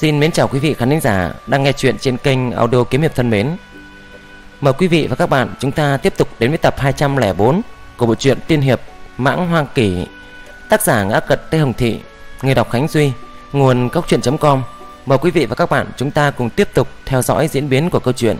Xin mến chào quý vị khán giả đang nghe chuyện trên kênh audio kiếm hiệp thân mến. Mời quý vị và các bạn chúng ta tiếp tục đến với tập 204 của bộ truyện tiên hiệp Mãng Hoang Kỷ. Tác giả Ngã Cật Tê Hồng Thị, người đọc Khánh Duy, nguồn gốc truyện.com. Mời quý vị và các bạn chúng ta cùng tiếp tục theo dõi diễn biến của câu chuyện.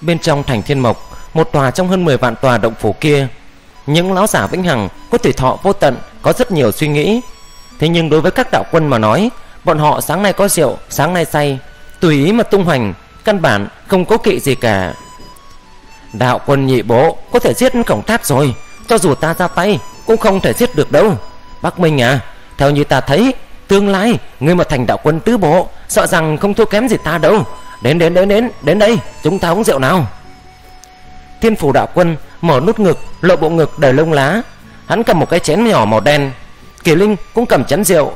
Bên trong thành Thiên Mộc một tòa trong hơn 10 vạn tòa động phủ kia. Những lão giả vĩnh hằng có tuổi thọ vô tận, có rất nhiều suy nghĩ. Thế nhưng đối với các đạo quân mà nói, bọn họ sáng nay có rượu, sáng nay say, tùy ý mà tung hoành, căn bản không có kỵ gì cả. Đạo quân nhị bố có thể giết cổng tháp rồi, cho dù ta ra tay cũng không thể giết được đâu. Bắc Minh à, theo như ta thấy, tương lai ngươi mà thành đạo quân tứ bộ, sợ rằng không thua kém gì ta đâu. Đến đến đến đến, đến đây, chúng ta uống rượu nào. Thiên phủ đạo quân mở nút ngực, lộ bộ ngực đầy lông lá. Hắn cầm một cái chén nhỏ màu đen. Kỳ Linh cũng cầm chén rượu.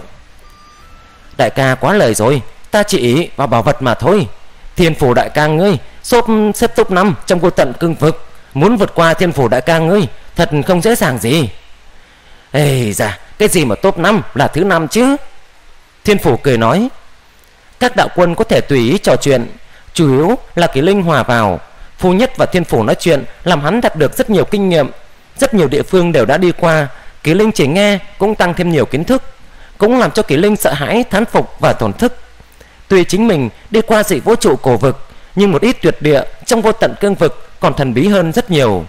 Đại ca quá lời rồi, ta chỉ ý vào bảo vật mà thôi. Thiên phủ đại ca ngươi, xốp xếp top 5 trong cô tận cương vực. Muốn vượt qua thiên phủ đại ca ngươi, thật không dễ dàng gì. Ê da, cái gì mà top 5 là thứ năm chứ? Thiên phủ cười nói. Các đạo quân có thể tùy ý trò chuyện, chủ yếu là Kỳ Linh hòa vào Phu Nhất và Thiên Phủ nói chuyện làm hắn đạt được rất nhiều kinh nghiệm. Rất nhiều địa phương đều đã đi qua, Kỳ Linh chỉ nghe cũng tăng thêm nhiều kiến thức, cũng làm cho Kỳ Linh sợ hãi, thán phục và tổn thức. Tuy chính mình đi qua dị vũ trụ cổ vực, nhưng một ít tuyệt địa trong vô tận cương vực còn thần bí hơn rất nhiều.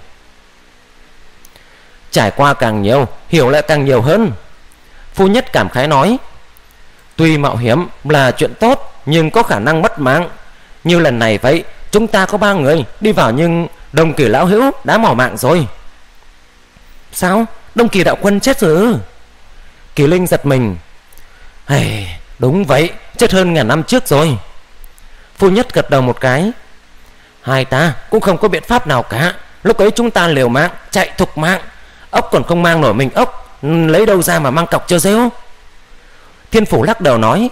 Trải qua càng nhiều, hiểu lại càng nhiều hơn. Phu Nhất cảm khái nói, Tuy mạo hiểm là chuyện tốt nhưng có khả năng mất mạng. Như lần này vậy, Chúng ta có ba người đi vào nhưng Đồng kỳ lão hữu đã mỏ mạng rồi. Sao? Đồng kỳ đạo quân chết rồi Kỳ Linh giật mình. Hey, Đúng vậy Chết hơn ngàn năm trước rồi. Phu nhất gật đầu một cái. Hai ta cũng không có biện pháp nào cả. Lúc ấy chúng ta liều mạng Chạy thục mạng. Ốc còn không mang nổi mình ốc Lấy đâu ra mà mang cọc cho rêu Thiên phủ lắc đầu nói.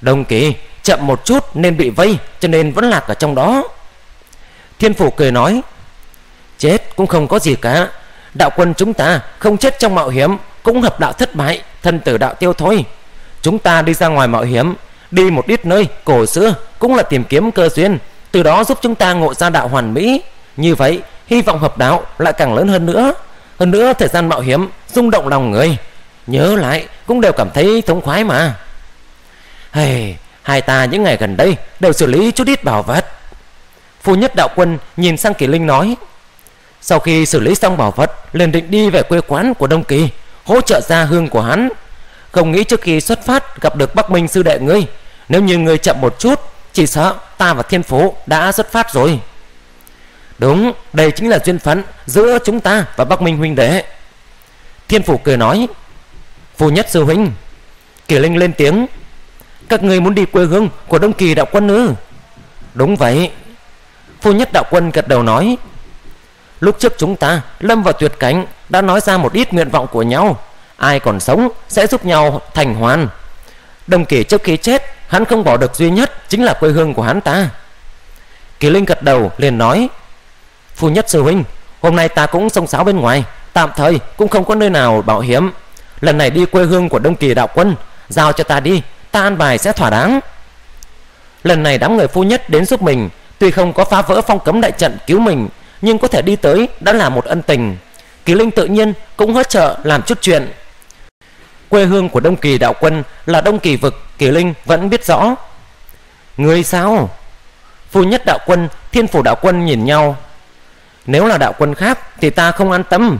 Đồng kỳ chậm một chút nên bị vây cho nên vẫn lạc ở trong đó. Thiên phủ cười nói chết cũng không có gì cả. Đạo quân chúng ta không chết trong mạo hiểm cũng hợp đạo thất bại thân tử đạo tiêu thôi. Chúng ta đi ra ngoài mạo hiểm đi một ít nơi cổ xưa cũng là tìm kiếm cơ duyên từ đó giúp chúng ta ngộ ra đạo hoàn mỹ. Như vậy hy vọng hợp đạo lại càng lớn hơn nữa. Hơn nữa thời gian mạo hiểm rung động lòng người nhớ lại cũng đều cảm thấy thống khoái mà. Hey, Hai ta những ngày gần đây đều xử lý chút ít bảo vật. Phu nhất đạo quân nhìn sang Kỳ Linh nói. Sau khi xử lý xong bảo vật, liền định đi về quê quán của Đông Kỳ, hỗ trợ gia hương của hắn. Không nghĩ trước khi xuất phát gặp được Bắc Minh sư đệ ngươi. Nếu như ngươi chậm một chút, chỉ sợ ta và Thiên Phú đã xuất phát rồi. Đúng, đây chính là duyên phận giữa chúng ta và Bắc Minh huynh đệ. Thiên Phủ cười nói, Phu nhất sư huynh. Kỳ Linh lên tiếng, các người muốn đi quê hương của Đông Kỳ đạo quân ư? Đúng vậy. Phu nhất đạo quân gật đầu nói, Lúc trước chúng ta, lâm vào tuyệt cảnh Đã nói ra một ít nguyện vọng của nhau. Ai còn sống sẽ giúp nhau thành hoàn. Đông Kỳ trước khi chết, Hắn không bỏ được duy nhất Chính là quê hương của hắn ta. Kỳ Linh gật đầu, liền nói, Phu nhất sư huynh, Hôm nay ta cũng sông sáo bên ngoài. Tạm thời cũng không có nơi nào bảo hiểm. Lần này đi quê hương của Đông Kỳ đạo quân, Giao cho ta đi ta an bài sẽ thỏa đáng. Lần này đám người phu nhất đến giúp mình, tuy không có phá vỡ phong cấm đại trận cứu mình, nhưng có thể đi tới đã là một ân tình. Kỳ linh tự nhiên cũng hỗ trợ làm chút chuyện. Quê hương của đông kỳ đạo quân là đông kỳ vực, kỳ linh vẫn biết rõ. Người sao? Phu nhất đạo quân, thiên phủ đạo quân nhìn nhau. Nếu là đạo quân khác thì ta không an tâm.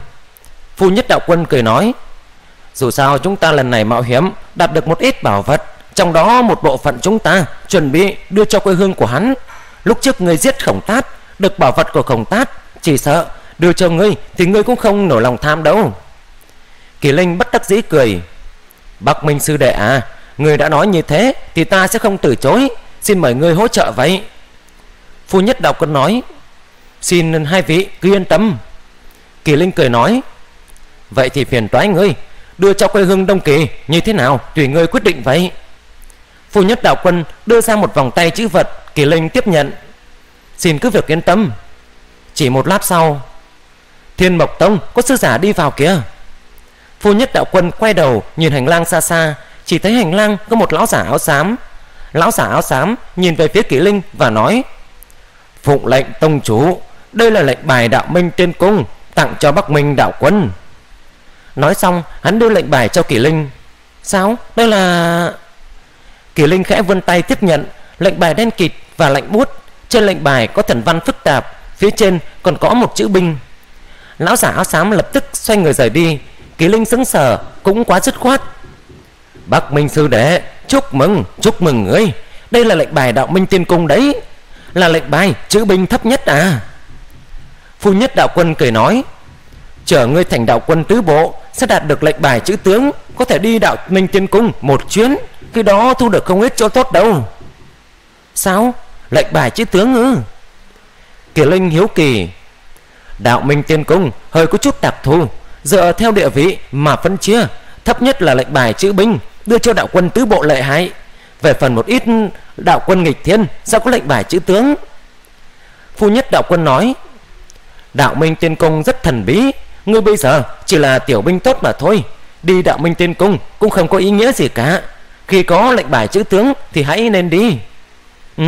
Phu nhất đạo quân cười nói, dù sao chúng ta lần này mạo hiểm, đạt được một ít bảo vật trong đó một bộ phận chúng ta chuẩn bị đưa cho quê hương của hắn. Lúc trước ngươi giết khổng tát, được bảo vật của khổng tát, chỉ sợ đưa cho ngươi thì ngươi cũng không nổi lòng tham đâu. Kỳ linh bất đắc dĩ cười. Bắc minh sư đệ à người đã nói như thế thì ta sẽ không từ chối. Xin mời ngươi hỗ trợ vậy. Phu nhất đọc quân nói, xin hai vị cứ yên tâm. Kỳ linh cười nói, vậy thì phiền toái ngươi, đưa cho quê hương đông kỳ như thế nào tùy ngươi quyết định vậy. Phu nhất đạo quân đưa ra một vòng tay chữ vật, Kỳ Linh tiếp nhận. Xin cứ việc yên tâm. Chỉ một lát sau, Thiên Mộc Tông có sư giả đi vào kìa. Phu nhất đạo quân quay đầu nhìn hành lang xa xa, Chỉ thấy hành lang có một lão giả áo xám. Lão giả áo xám nhìn về phía kỷ linh và nói, Phụng lệnh tông chủ, Đây là lệnh bài đạo minh tiên cung, Tặng cho Bắc Minh đạo quân. Nói xong, hắn đưa lệnh bài cho kỷ linh. Sao? Đây là Kỳ linh khẽ vươn tay tiếp nhận Lệnh bài đen kịt và lệnh bút Trên lệnh bài có thần văn phức tạp Phía trên còn có một chữ binh. Lão giả áo xám lập tức xoay người rời đi. Kỳ Linh sững sờ cũng quá dứt khoát. Bắc Minh Sư Đệ Chúc mừng, chúc mừng ngươi. Đây là lệnh bài đạo minh tiên cung đấy. Là lệnh bài chữ binh thấp nhất à? Phu nhất đạo quân cười nói Chờ ngươi thành đạo quân tứ bộ Sẽ đạt được lệnh bài chữ tướng Có thể đi đạo minh tiên cung một chuyến cái đó thu được không ít chỗ tốt đâu. Sao? Lệnh bài chữ tướng ư? Kỳ Linh hiếu kỳ. Đạo Minh Tiên Cung hơi có chút đặc thù. Dựa theo địa vị mà phân chia, Thấp nhất là lệnh bài chữ binh, Đưa cho đạo quân tứ bộ lệ hại. Về phần một ít đạo quân nghịch thiên, Sao có lệnh bài chữ tướng? Phu nhất đạo quân nói, Đạo Minh Tiên Cung rất thần bí. Ngươi bây giờ chỉ là tiểu binh tốt mà thôi. Đi đạo Minh Tiên Cung cũng không có ý nghĩa gì cả. Khi có lệnh bài chữ tướng Thì hãy nên đi. Ừ.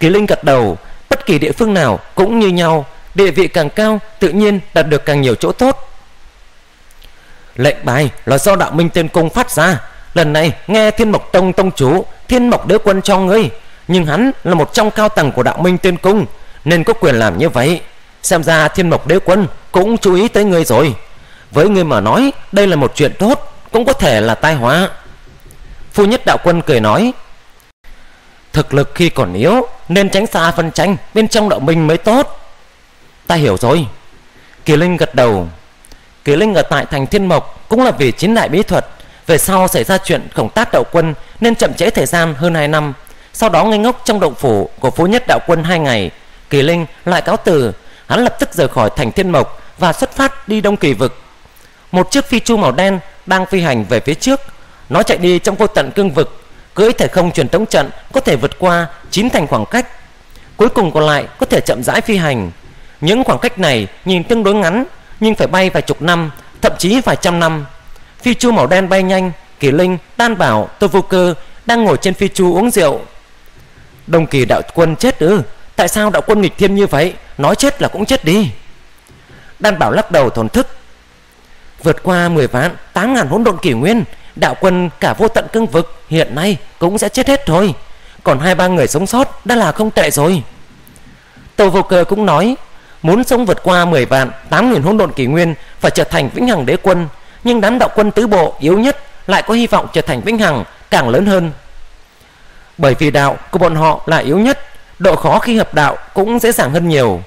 Kỳ Linh gật đầu, Bất kỳ địa phương nào cũng như nhau, Địa vị càng cao tự nhiên đạt được càng nhiều chỗ tốt. Lệnh bài là do đạo minh tiên cung phát ra. Lần này nghe thiên mộc tông tông chủ, Thiên mộc đế quân cho ngươi, Nhưng hắn là một trong cao tầng của đạo minh tiên cung, Nên có quyền làm như vậy. Xem ra thiên mộc đế quân cũng chú ý tới ngươi rồi. Với ngươi mà nói, Đây là một chuyện tốt, Cũng có thể là tai họa. Phu nhất đạo quân cười nói, Thực lực khi còn yếu, Nên tránh xa phân tranh, Bên trong đạo minh mới tốt. Ta hiểu rồi. Kỳ Linh gật đầu. Kỳ Linh ở tại thành Thiên Mộc Cũng là vì chiến đại bí thuật, Về sau xảy ra chuyện khổng tác đạo quân Nên chậm trễ thời gian hơn 2 năm. Sau đó ngây ngốc trong động phủ của Phu nhất đạo quân 2 ngày, Kỳ Linh lại cáo từ, Hắn lập tức rời khỏi thành Thiên Mộc Và xuất phát đi Đông Kỳ Vực. Một chiếc phi chu màu đen đang phi hành về phía trước nó chạy đi trong vô tận cương vực Cưỡi thể không truyền tống trận Có thể vượt qua chín thành khoảng cách Cuối cùng còn lại có thể chậm rãi phi hành những khoảng cách này nhìn tương đối ngắn nhưng phải bay vài chục năm, thậm chí vài trăm năm. Phi chu màu đen bay nhanh, Kỳ Linh, Đan Bảo, Tô Vô Cơ đang ngồi trên phi chu uống rượu. Đồng Kỳ đạo quân chết ư? Tại sao đạo quân nghịch thiên như vậy? Nói chết là cũng chết đi. Đan Bảo lắc đầu thổn thức. Vượt qua 10 vạn, 8 ngàn hỗn độn kỷ nguyên, đạo quân cả vô tận cương vực hiện nay cũng sẽ chết hết thôi. Còn hai ba người sống sót đã là không tệ rồi. Tô Vô Cơ cũng nói, muốn sống vượt qua 10 vạn 8 nghìn hỗn độn kỷ nguyên phải trở thành vĩnh hằng đế quân, nhưng đám đạo quân tứ bộ yếu nhất lại có hy vọng trở thành vĩnh hằng càng lớn hơn bởi vì đạo của bọn họ là yếu nhất, độ khó khi hợp đạo cũng dễ dàng hơn nhiều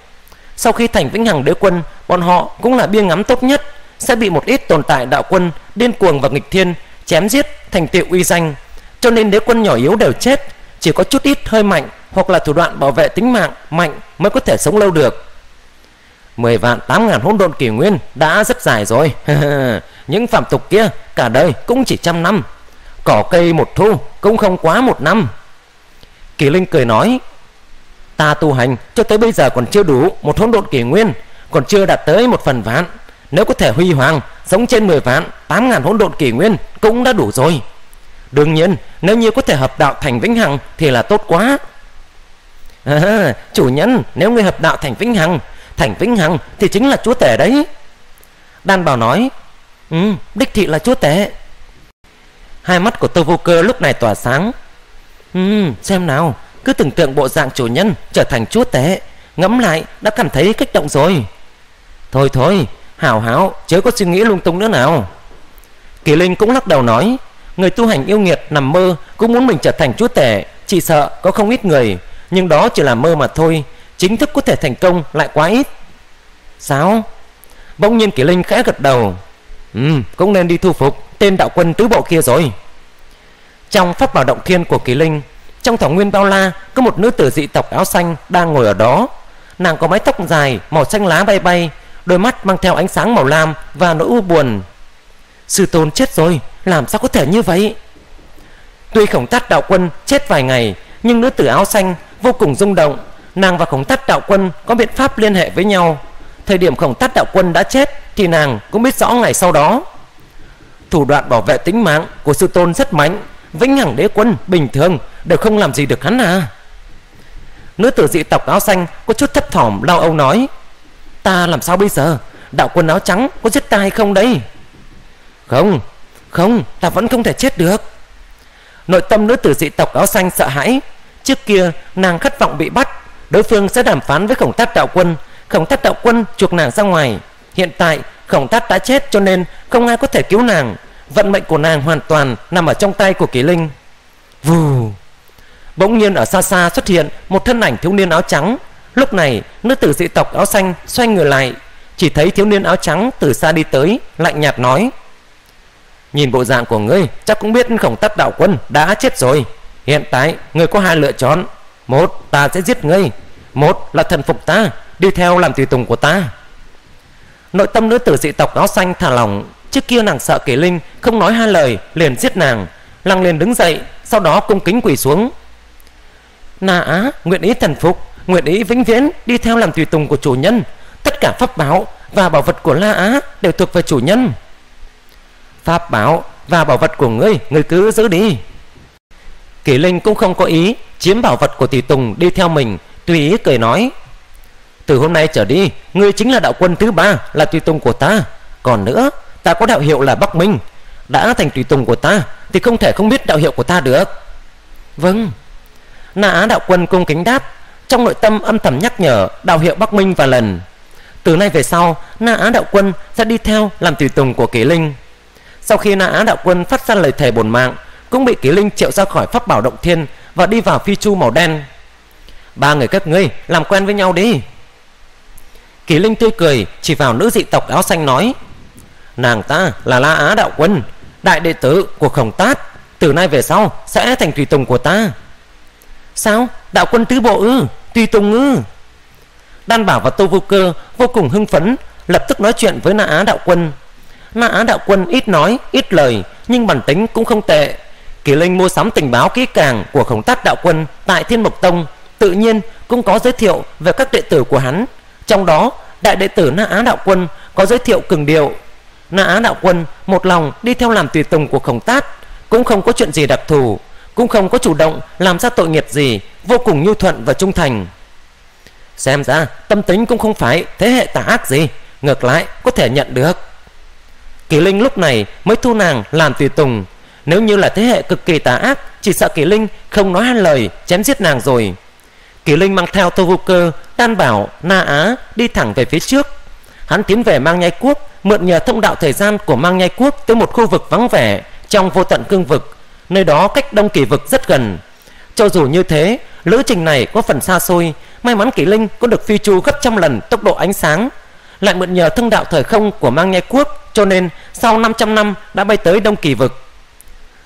sau khi thành vĩnh hằng đế quân, bọn họ cũng là bia ngắm tốt nhất, sẽ bị một ít tồn tại đạo quân điên cuồng và nghịch thiên chém giết thành tựu uy danh. Cho nên đế quân nhỏ yếu đều chết, chỉ có chút ít hơi mạnh hoặc là thủ đoạn bảo vệ tính mạng mạnh mới có thể sống lâu được. 10 vạn 8 ngàn hỗn độn kỷ nguyên đã rất dài rồi. Những phạm tục kia cả đời cũng chỉ trăm năm. Cỏ cây một thu cũng không quá một năm. Kỳ Linh cười nói, Ta tu hành cho tới bây giờ còn chưa đủ một hỗn độn kỷ nguyên, Còn chưa đạt tới một phần vạn. Nếu có thể huy hoàng sống trên 10 vạn 8 ngàn hỗn độn kỷ nguyên cũng đã đủ rồi. Đương nhiên nếu như có thể hợp đạo thành vĩnh hằng thì là tốt quá. À, Chủ nhân nếu người hợp đạo thành vĩnh hằng Thành Vĩnh Hằng thì chính là chúa tể đấy. Đan Bảo nói Ừ đích thị là chúa tể. Hai mắt của Tô Vô Cơ lúc này tỏa sáng. Ừ xem nào Cứ tưởng tượng bộ dạng chủ nhân trở thành chúa tể Ngẫm lại đã cảm thấy kích động rồi. Thôi thôi Hảo háo, chớ có suy nghĩ lung tung nữa nào. Kỳ Linh cũng lắc đầu nói, Người tu hành yêu nghiệt nằm mơ, Cũng muốn mình trở thành chúa tể, Chỉ sợ có không ít người, Nhưng đó chỉ là mơ mà thôi, chính thức có thể thành công lại quá ít. Sao? Bỗng nhiên Kỳ linh khẽ gật đầu. Ừ cũng nên đi thu phục tên đạo quân tứ bộ kia rồi. Trong pháp bảo động thiên của kỳ linh, trong thảo nguyên bao la có một nữ tử dị tộc áo xanh đang ngồi ở đó. Nàng có mái tóc dài, màu xanh lá bay bay đôi mắt mang theo ánh sáng màu lam và nỗi u buồn. Sư tôn chết rồi, làm sao có thể như vậy? Tuy khổng tát đạo quân chết vài ngày, nhưng nữ tử áo xanh vô cùng rung động. Nàng và khổng tát đạo quân có biện pháp liên hệ với nhau. Thời điểm khổng tát đạo quân đã chết Thì nàng cũng biết rõ ngày sau đó. Thủ đoạn bảo vệ tính mạng của sư tôn rất mạnh, Vĩnh hằng đế quân bình thường Đều không làm gì được hắn à? Nữ tử dị tộc áo xanh Có chút thấp thỏm lao âu nói Ta làm sao bây giờ? Đạo quân áo trắng có giết ta hay không đây? Không Không, ta vẫn không thể chết được. Nội tâm nữ tử dị tộc áo xanh sợ hãi. Trước kia, nàng khát vọng bị bắt. Đối phương sẽ đàm phán với khổng tát đạo quân. Khổng tát đạo quân chuộc nàng ra ngoài. Hiện tại, khổng tát đã chết cho nên Không ai có thể cứu nàng. Vận mệnh của nàng hoàn toàn nằm ở trong tay của kỳ linh. Vù! Bỗng nhiên ở xa xa xuất hiện Một thân ảnh thiếu niên áo trắng. Lúc này, nữ tử dị tộc áo xanh xoay người lại, Chỉ thấy thiếu niên áo trắng từ xa đi tới, Lạnh nhạt nói, Nhìn bộ dạng của ngươi, chắc cũng biết khổng tát đạo quân đã chết rồi. Hiện tại, ngươi có hai lựa chọn. Một, ta sẽ giết ngươi. Một là thần phục ta, Đi theo làm tùy tùng của ta. Nội tâm nữ tử dị tộc áo xanh thả lỏng, Trước kia nàng sợ kỷ linh, Không nói hai lời, liền giết nàng. Lăng liền đứng dậy, Sau đó cung kính quỳ xuống. Na Á, nguyện ý thần phục Nguyện ý vĩnh viễn đi theo làm tùy tùng của chủ nhân. Tất cả pháp bảo và bảo vật của La Á Đều thuộc về chủ nhân. Pháp bảo và bảo vật của ngươi Ngươi cứ giữ đi. Kỷ Linh cũng không có ý Chiếm bảo vật của tùy tùng đi theo mình, Tùy ý cười nói, Từ hôm nay trở đi, Ngươi chính là đạo quân thứ ba, Là tùy tùng của ta. Còn nữa, ta có đạo hiệu là Bắc Minh. Đã thành tùy tùng của ta Thì không thể không biết đạo hiệu của ta được. Vâng. Na Á đạo quân cung kính đáp trong nội tâm âm thầm nhắc nhở Đạo hiệu Bắc Minh và lần. Từ nay về sau, Na Á đạo quân sẽ đi theo Làm tùy tùng của kỳ Linh. Sau khi Na Á đạo quân phát ra lời thề bổn mạng, Cũng bị kỳ Linh triệu ra khỏi pháp bảo động thiên Và đi vào phi chu màu đen. Ba người các ngươi làm quen với nhau đi. Kỳ Linh tươi cười, Chỉ vào nữ dị tộc áo xanh nói, Nàng ta là La Á đạo quân, Đại đệ tử của khổng tát, Từ nay về sau sẽ thành tùy tùng của ta. Sao? Đạo quân tứ bộ ư Tùy tùng ư. Đan Bảo và Tô Vô Cơ vô cùng hưng phấn, Lập tức nói chuyện với Na Á đạo quân. Na Á đạo quân ít nói, ít lời, Nhưng bản tính cũng không tệ. Kỳ Linh mua sắm tình báo kỹ càng của khổng tát đạo quân Tại Thiên Mộc Tông, Tự nhiên cũng có giới thiệu về các đệ tử của hắn. Trong đó, đại đệ tử Na Á đạo quân Có giới thiệu cường điệu. Na Á đạo quân một lòng đi theo làm tùy tùng của khổng tát, Cũng không có chuyện gì đặc thù cũng không có chủ động làm ra tội nghiệp gì, vô cùng nhu thuận và trung thành. Xem ra, tâm tính cũng không phải thế hệ tà ác gì, ngược lại có thể nhận được. Kỳ linh lúc này mới thu nàng làm tùy tùng. Nếu như là thế hệ cực kỳ tà ác, chỉ sợ kỳ linh không nói hai lời, chém giết nàng rồi. Kỳ linh mang theo tô vô cơ, đan bảo, na á đi thẳng về phía trước. Hắn tiến về mang nhai quốc, mượn nhờ thông đạo thời gian của mang nhai quốc tới một khu vực vắng vẻ trong vô tận cương vực nơi đó cách đông kỳ vực rất gần. Cho dù như thế, lữ trình này có phần xa xôi. May mắn kỷ linh có được phi chu gấp trăm lần tốc độ ánh sáng. Lại mượn nhờ thông đạo thời không của mang nhai quốc, cho nên sau 500 năm đã bay tới đông kỳ vực.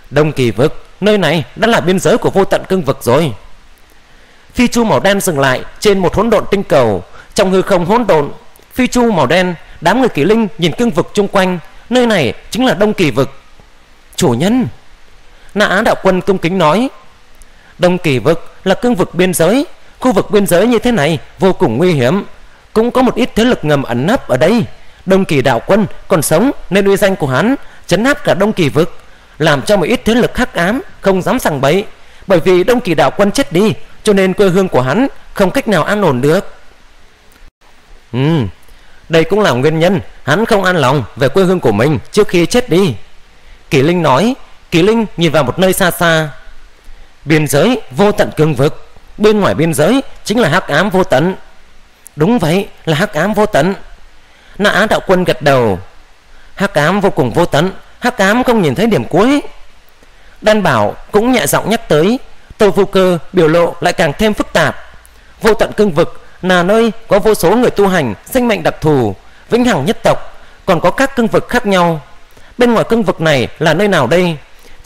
Đông kỳ vực, nơi này đã là biên giới của vô tận cương vực rồi. Phi chu màu đen dừng lại trên một hỗn độn tinh cầu. Trong hư không hỗn độn, phi chu màu đen, đám người kỷ linh nhìn cương vực chung quanh. Nơi này chính là đông kỳ vực. Chủ nhân Na Á đạo quân cung kính nói, Đông kỳ vực là cương vực biên giới. Khu vực biên giới như thế này vô cùng nguy hiểm. Cũng có một ít thế lực ngầm ẩn nấp ở đây. Đông kỳ đạo quân còn sống Nên uy danh của hắn chấn áp cả đông kỳ vực, Làm cho một ít thế lực hắc ám Không dám sằng bẫy Bởi vì đông kỳ đạo quân chết đi, Cho nên quê hương của hắn không cách nào an ổn được. Ừ Đây cũng là nguyên nhân Hắn không an lòng về quê hương của mình Trước khi chết đi. Kỳ Linh nói Kỳ Linh nhìn vào một nơi xa xa. Biên giới vô tận cương vực, Bên ngoài biên giới chính là hắc ám vô tận. Đúng vậy, là hắc ám vô tận. Na Á đạo quân gật đầu. Hắc ám vô cùng vô tận, Hắc ám không nhìn thấy điểm cuối. Đan Bảo cũng nhẹ giọng nhắc tới, Tô vô cơ biểu lộ lại càng thêm phức tạp. Vô tận cương vực là nơi có vô số người tu hành, Sinh mệnh đặc thù, Vĩnh hằng nhất tộc, Còn có các cương vực khác nhau. Bên ngoài cương vực này là nơi nào đây?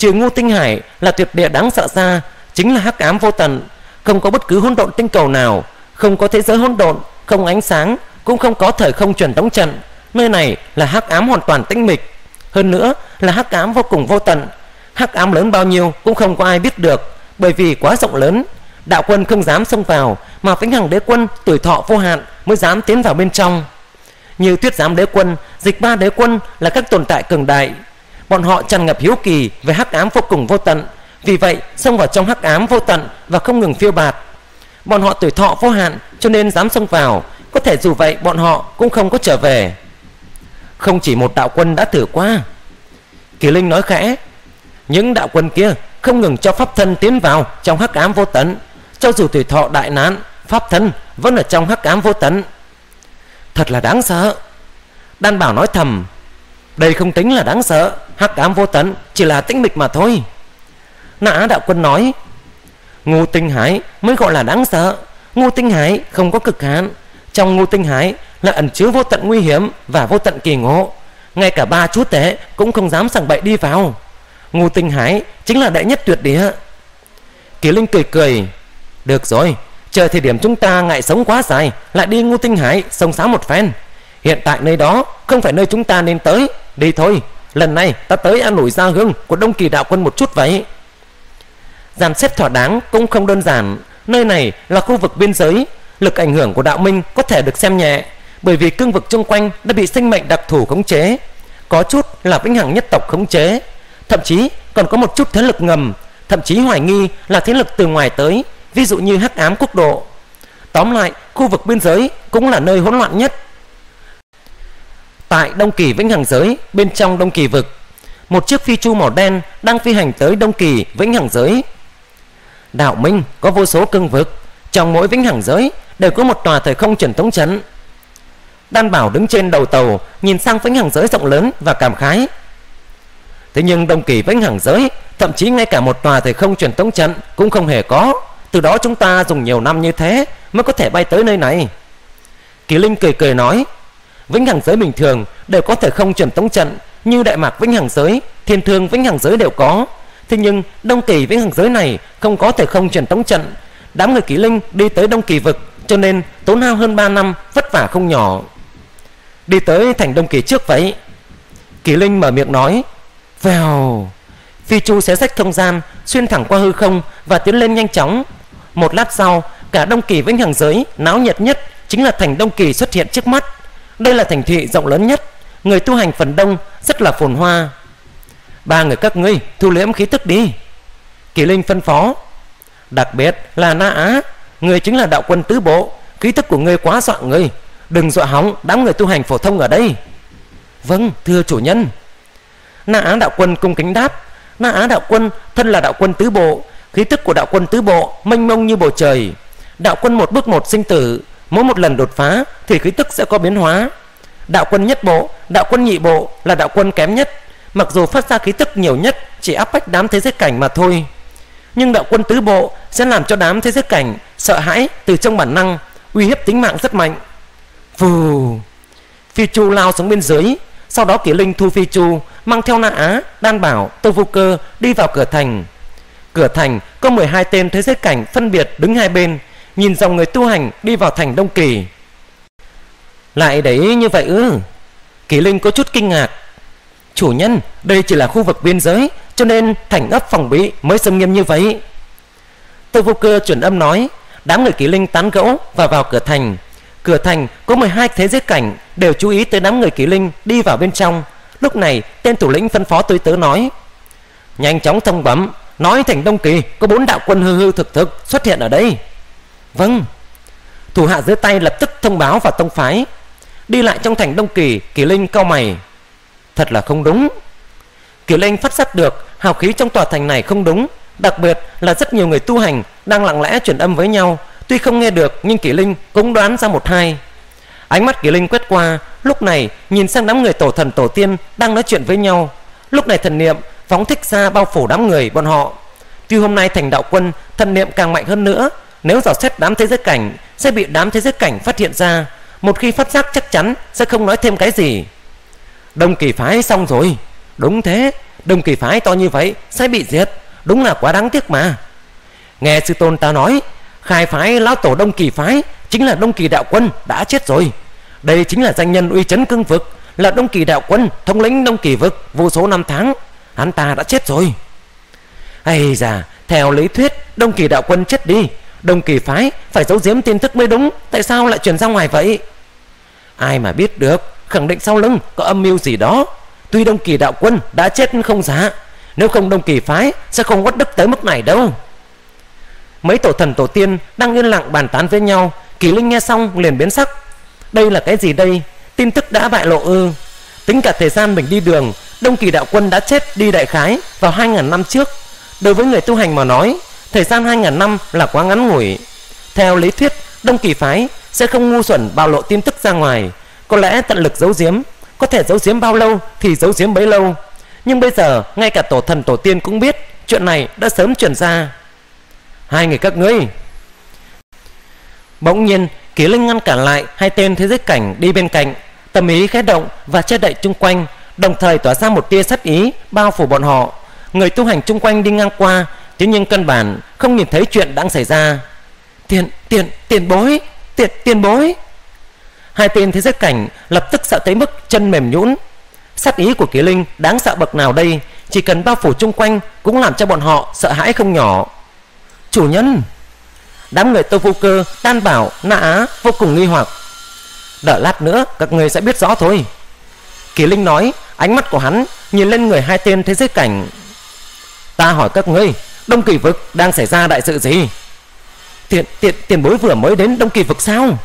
Trừ ngu tinh hải là tuyệt địa đáng sợ ra chính là hắc ám vô tận. Không có bất cứ hỗn độn tinh cầu nào không có thế giới hỗn độn không ánh sáng cũng không có thời không truyền tống trận. Nơi này là hắc ám hoàn toàn tinh mịch. Hơn nữa là hắc ám vô cùng vô tận. Hắc ám lớn bao nhiêu cũng không có ai biết được bởi vì quá rộng lớn. Đạo quân không dám xông vào mà vĩnh hằng đế quân tuổi thọ vô hạn mới dám tiến vào bên trong. Như Tuyết Giám Đế Quân, Dịch Ba Đế Quân là các tồn tại cường đại. Bọn họ tràn ngập hiếu kỳ về hắc ám vô cùng vô tận, vì vậy xông vào trong hắc ám vô tận và không ngừng phiêu bạt. Bọn họ tuổi thọ vô hạn cho nên dám xông vào, có thể dù vậy bọn họ cũng không có trở về. Không chỉ một đạo quân đã thử qua. Kỳ Linh nói khẽ, những đạo quân kia không ngừng cho pháp thân tiến vào trong hắc ám vô tận, cho dù tuổi thọ đại nạn, pháp thân vẫn ở trong hắc ám vô tận. Thật là đáng sợ. Đan Bảo nói thầm, đây không tính là đáng sợ, hắc ám vô tận chỉ là tĩnh mịch mà thôi. Nã đạo quân nói, Ngô Tinh Hải mới gọi là đáng sợ. Ngô Tinh Hải không có cực hạn. Trong Ngô Tinh Hải là ẩn chứa vô tận nguy hiểm và vô tận kỳ ngộ. Ngay cả ba chúa tể cũng không dám sảng bậy đi vào. Ngô Tinh Hải chính là đệ nhất tuyệt địa. Kỳ Linh cười cười. Được rồi, chờ thời điểm chúng ta ngại sống quá dài, lại đi Ngô Tinh Hải sông sáo một phen. Hiện tại nơi đó không phải nơi chúng ta nên tới. Đi thôi, lần này ta tới an ủi gia hương của Đông Kỳ đạo quân một chút vậy. Dàn xếp thỏa đáng cũng không đơn giản. Nơi này là khu vực biên giới, lực ảnh hưởng của đạo minh có thể được xem nhẹ, bởi vì cương vực xung quanh đã bị sinh mệnh đặc thù khống chế, có chút là vĩnh hằng nhất tộc khống chế, thậm chí còn có một chút thế lực ngầm, thậm chí hoài nghi là thế lực từ ngoài tới, ví dụ như Hắc Ám Quốc độ. Tóm lại, khu vực biên giới cũng là nơi hỗn loạn nhất. Tại Đông Kỳ Vĩnh Hằng giới, bên trong Đông Kỳ vực, một chiếc phi chu màu đen đang phi hành tới Đông Kỳ Vĩnh Hằng giới. Đạo Minh có vô số cương vực, trong mỗi Vĩnh Hằng giới đều có một tòa thời không truyền thống chấn Đan Bảo đứng trên đầu tàu, nhìn sang Vĩnh Hằng giới rộng lớn và cảm khái. Thế nhưng Đông Kỳ Vĩnh Hằng giới, thậm chí ngay cả một tòa thời không truyền thống chấn cũng không hề có. Từ đó chúng ta dùng nhiều năm như thế mới có thể bay tới nơi này. Kỳ Linh cười cười nói, Vĩnh Hằng giới bình thường đều có thể không chuẩn tống trận như Đại Mạc Vĩnh Hằng giới, Thiên Thương Vĩnh Hằng giới đều có. Thế nhưng Đông Kỳ Vĩnh Hằng giới này không có thể không chuẩn tống trận. Đám người Kỳ Linh đi tới Đông Kỳ vực cho nên tốn hao hơn 3 năm, vất vả không nhỏ. Đi tới thành Đông Kỳ trước vậy. Kỳ Linh mở miệng nói, Vèo Phi chu xé sách không gian Xuyên thẳng qua hư không Và tiến lên nhanh chóng Một lát sau Cả Đông Kỳ vĩnh hằng giới Náo nhiệt nhất Chính là thành Đông Kỳ xuất hiện trước mắt đây là thành thị rộng lớn nhất. Người tu hành phần đông Rất là phồn hoa. Ba người các ngươi, Thu liễm khí tức đi. Kỳ Linh phân phó. Đặc biệt là Na Á, Người chính là đạo quân tứ bộ. Khí tức của ngươi quá dọa người. Đừng dọa hóng đám người tu hành phổ thông ở đây. Vâng thưa chủ nhân. Na Á đạo quân cung kính đáp. Na Á đạo quân, thân là đạo quân tứ bộ. Khí tức của đạo quân tứ bộ mênh mông như bầu trời. Đạo quân một bước một sinh tử mỗi một lần đột phá thì khí tức sẽ có biến hóa. Đạo quân nhất bộ, đạo quân nhị bộ là đạo quân kém nhất. Mặc dù phát ra khí tức nhiều nhất chỉ áp bách đám thế giới cảnh mà thôi. Nhưng đạo quân tứ bộ sẽ làm cho đám thế giới cảnh sợ hãi từ trong bản năng, uy hiếp tính mạng rất mạnh. Vù phi chu lao xuống bên dưới, sau đó kỷ linh thu phi chu mang theo na á, đan bảo, tô vô cơ đi vào cửa thành. Cửa thành có 12 tên thế giới cảnh phân biệt đứng hai bên nhìn dòng người tu hành đi vào thành đông kỳ. Lại đấy như vậy ư? Kỳ linh có chút kinh ngạc. Chủ nhân, đây chỉ là khu vực biên giới, cho nên thành ấp phòng bị mới xâm nghiêm như vậy. Tô vô cơ chuyển âm nói, đám người kỳ linh tán gẫu và vào cửa thành. Cửa thành có 12 thế giới cảnh đều chú ý tới đám người kỳ linh đi vào bên trong. Lúc này, tên thủ lĩnh phân phó tôi tớ nói, nhanh chóng thông bẩm, nói thành đông kỳ có bốn đạo quân hư hư thực thực xuất hiện ở đây vâng thủ hạ dưới tay lập tức thông báo vào tông phái đi lại trong thành đông kỳ kỷ linh cao mày thật là không đúng kỷ linh phát giác được hào khí trong tòa thành này không đúng đặc biệt là rất nhiều người tu hành đang lặng lẽ truyền âm với nhau Tuy không nghe được nhưng Kỷ Linh cũng đoán ra một hai. Ánh mắt Kỷ Linh quét qua, lúc này nhìn sang đám người tổ thần tổ tiên đang nói chuyện với nhau. Lúc này thần niệm phóng thích ra bao phủ đám người bọn họ. Tuy hôm nay thành đạo quân thần niệm càng mạnh hơn nữa, nếu dò xét đám thế giới cảnh sẽ bị đám thế giới cảnh phát hiện ra. Một khi phát giác chắc chắn sẽ không nói thêm cái gì. Đông kỳ phái xong rồi. Đúng thế, đông kỳ phái to như vậy sẽ bị diệt. Đúng là quá đáng tiếc mà. Nghe sư tôn ta nói khai phái lão tổ đông kỳ phái chính là đông kỳ đạo quân đã chết rồi đây chính là danh nhân uy chấn cương vực là đông kỳ đạo quân thống lĩnh đông kỳ vực vô số năm tháng hắn ta đã chết rồi hay già theo lý thuyết đông kỳ đạo quân chết đi đông kỳ phái, phải giấu giếm tin tức mới đúng. Tại sao lại truyền ra ngoài vậy? Ai mà biết được, Khẳng định sau lưng có âm mưu gì đó. Tuy Đông Kỳ đạo quân đã chết không giả, Nếu không Đông Kỳ phái Sẽ không quất đức tới mức này đâu. Mấy tổ thần tổ tiên đang yên lặng bàn tán với nhau. Kỳ Linh nghe xong liền biến sắc. Đây là cái gì đây? Tin tức đã bại lộ ư? Tính cả thời gian mình đi đường Đông Kỳ đạo quân đã chết đi đại khái Vào 2.000 năm trước. Đối với người tu hành mà nói Thời gian 2.000 năm là quá ngắn ngủi. Theo lý thuyết, Đông Kỳ phái sẽ không ngu xuẩn bạo lộ tin tức ra ngoài. Có lẽ tận lực giấu giếm, Có thể giấu giếm bao lâu thì giấu giếm bấy lâu. Nhưng bây giờ, ngay cả tổ thần tổ tiên cũng biết Chuyện này đã sớm truyền ra. Hai người các ngươi. Bỗng nhiên ký Linh ngăn cản lại hai tên thế giới cảnh đi bên cạnh. Tâm ý khẽ động và che đậy chung quanh, Đồng thời tỏa ra một tia sát ý, bao phủ bọn họ. Người tu hành chung quanh đi ngang qua Thế nhưng căn bản không nhìn thấy chuyện đang xảy ra. Tiền, tiền, tiền bối Tiền, tiền bối. Hai tên thế giới cảnh lập tức sợ tới mức chân mềm nhũn. Sát ý của Kỳ Linh đáng sợ bậc nào đây? Chỉ cần bao phủ chung quanh Cũng làm cho bọn họ sợ hãi không nhỏ. Chủ nhân Đám người tô vô cơ, đan bảo, na á Vô cùng nghi hoặc. Đợi lát nữa các người sẽ biết rõ thôi. Kỳ Linh nói Ánh mắt của hắn nhìn lên người hai tên thế giới cảnh. Ta hỏi các ngươi Đông Kỳ Vực đang xảy ra đại sự gì? Tiền, tiền, tiền bối vừa mới đến Đông Kỳ Vực sao?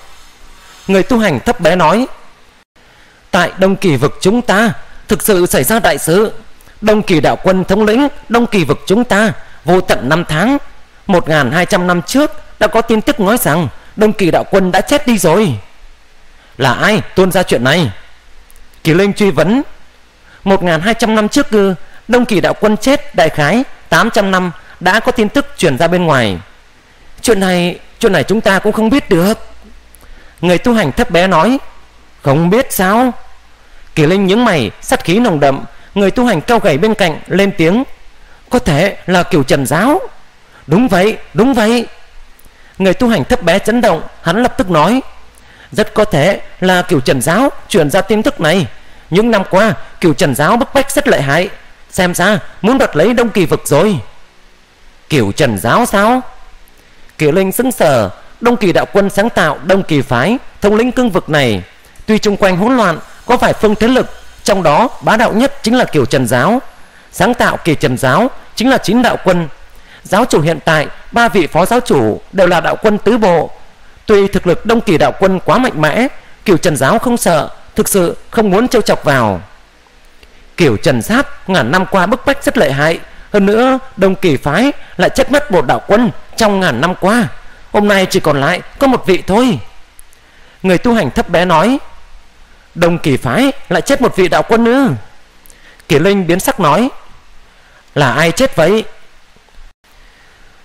Người tu hành thấp bé nói Tại Đông Kỳ Vực chúng ta Thực sự xảy ra đại sự. Đông Kỳ đạo quân thống lĩnh Đông Kỳ Vực chúng ta Vô tận năm tháng. 1.200 năm trước Đã có tin tức nói rằng Đông Kỳ đạo quân đã chết đi rồi. Là ai tuôn ra chuyện này? Kỳ Linh truy vấn 1.200 năm trước cư Đông Kỳ đạo quân chết đại khái 800 năm đã có tin tức truyền ra bên ngoài. Chuyện này Chuyện này chúng ta cũng không biết được. Người tu hành thấp bé nói, Không biết sao? Kỳ Linh những mày, sát khí nồng đậm, Người tu hành cao gầy bên cạnh lên tiếng, Có thể là kiểu trần giáo. Đúng vậy đúng vậy. Người tu hành thấp bé chấn động, Hắn lập tức nói, Rất có thể là kiểu trần giáo truyền ra tin tức này. Những năm qua, kiểu trần giáo bức bách rất lợi hại. Xem ra muốn đoạt lấy Đông Kỳ vực rồi. Kiểu trần giáo sao? Kiều Linh sững sờ Đông Kỳ đạo quân sáng tạo Đông Kỳ phái Thống lĩnh cương vực này. Tuy chung quanh hỗn loạn, có phải phương thế lực, Trong đó bá đạo nhất chính là kiểu trần giáo. Sáng tạo kỳ trần giáo Chính là chín đạo quân. Giáo chủ hiện tại, ba vị phó giáo chủ Đều là đạo quân tứ bộ. Tuy thực lực Đông Kỳ đạo quân quá mạnh mẽ, Kiểu trần giáo không sợ, Thực sự không muốn trêu chọc vào. Kiểu trần giáp ngàn năm qua bức bách rất lợi hại hơn nữa Đông Kỳ phái lại chết mất một đạo quân Trong ngàn năm qua. Hôm nay chỉ còn lại có một vị thôi. Người tu hành thấp bé nói Đông Kỳ phái lại chết một vị đạo quân nữa Kỳ Linh biến sắc nói, Là ai chết vậy?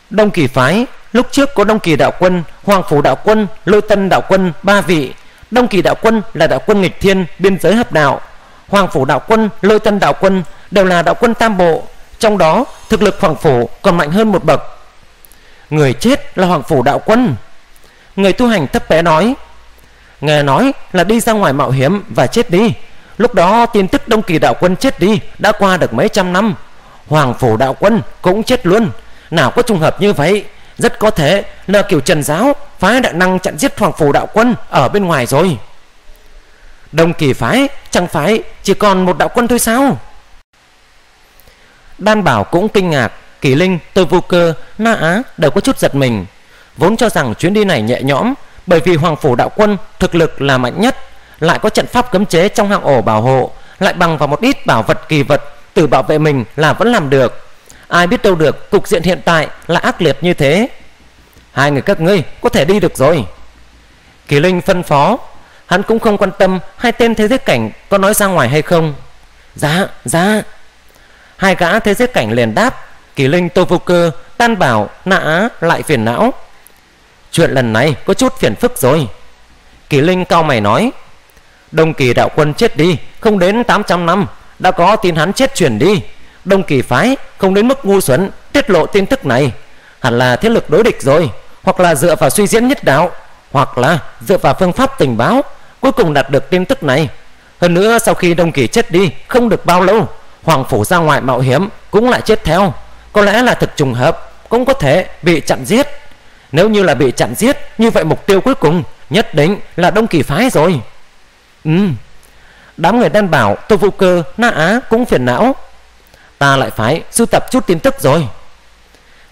Đông Kỳ phái, Lúc trước có Đông Kỳ đạo quân, Hoàng Phủ đạo quân, Lôi Tân đạo quân, ba vị. Đông Kỳ đạo quân là đạo quân nghịch thiên, Biên giới hợp đạo. Hoàng Phủ đạo quân, Lôi Tân đạo quân Đều là đạo quân tam bộ. Trong đó, thực lực Hoàng Phủ còn mạnh hơn một bậc. Người chết là Hoàng Phủ đạo quân. Người tu hành thấp bé nói, Nghe nói là đi ra ngoài mạo hiểm và chết đi. Lúc đó tin tức Đông Kỳ đạo quân chết đi Đã qua được mấy trăm năm. Hoàng Phủ đạo quân cũng chết luôn. Nào có trùng hợp như vậy, Rất có thể là kiểu trần giáo Phái đại năng chặn giết Hoàng Phủ đạo quân Ở bên ngoài rồi. Đông Kỳ phái, chẳng phải chỉ còn một đạo quân thôi sao? Đan Bảo cũng kinh ngạc Kỳ Linh, Tô Vô Cơ, Na Á đều có chút giật mình. Vốn cho rằng chuyến đi này nhẹ nhõm Bởi vì Hoàng Phủ đạo quân thực lực là mạnh nhất Lại có trận pháp cấm chế trong hang ổ bảo hộ Lại bằng vào một ít bảo vật kỳ vật Tự bảo vệ mình là vẫn làm được. Ai biết đâu được cục diện hiện tại là ác liệt như thế. Hai người các ngươi có thể đi được rồi. Kỳ Linh phân phó Hắn cũng không quan tâm hai tên thế giới cảnh có nói ra ngoài hay không. Dạ, dạ. Hai gã thế giới cảnh liền đáp, Kỳ Linh, Tô Vô Cơ Đan Bảo nã Á lại phiền não. Chuyện lần này có chút phiền phức rồi. Kỳ Linh cao mày nói, Đông Kỳ đạo quân chết đi, Không đến 800 năm, Đã có tin hắn chết truyền đi. Đông Kỳ phái không đến mức ngu xuẩn, Tiết lộ tin tức này. Hẳn là thế lực đối địch rồi, Hoặc là dựa vào suy diễn nhất đạo, Hoặc là dựa vào phương pháp tình báo, Cuối cùng đạt được tin tức này. Hơn nữa sau khi Đông Kỳ chết đi, Không được bao lâu Hoàng Phủ ra ngoài mạo hiểm Cũng lại chết theo. Có lẽ là thực trùng hợp, Cũng có thể bị chặn giết. Nếu như là bị chặn giết, Như vậy mục tiêu cuối cùng Nhất định là Đông Kỳ phái rồi. Ừ Đám người đan bảo Tô Vô Cơ, Na Á cũng phiền não. Ta lại phải sưu tập chút tin tức rồi.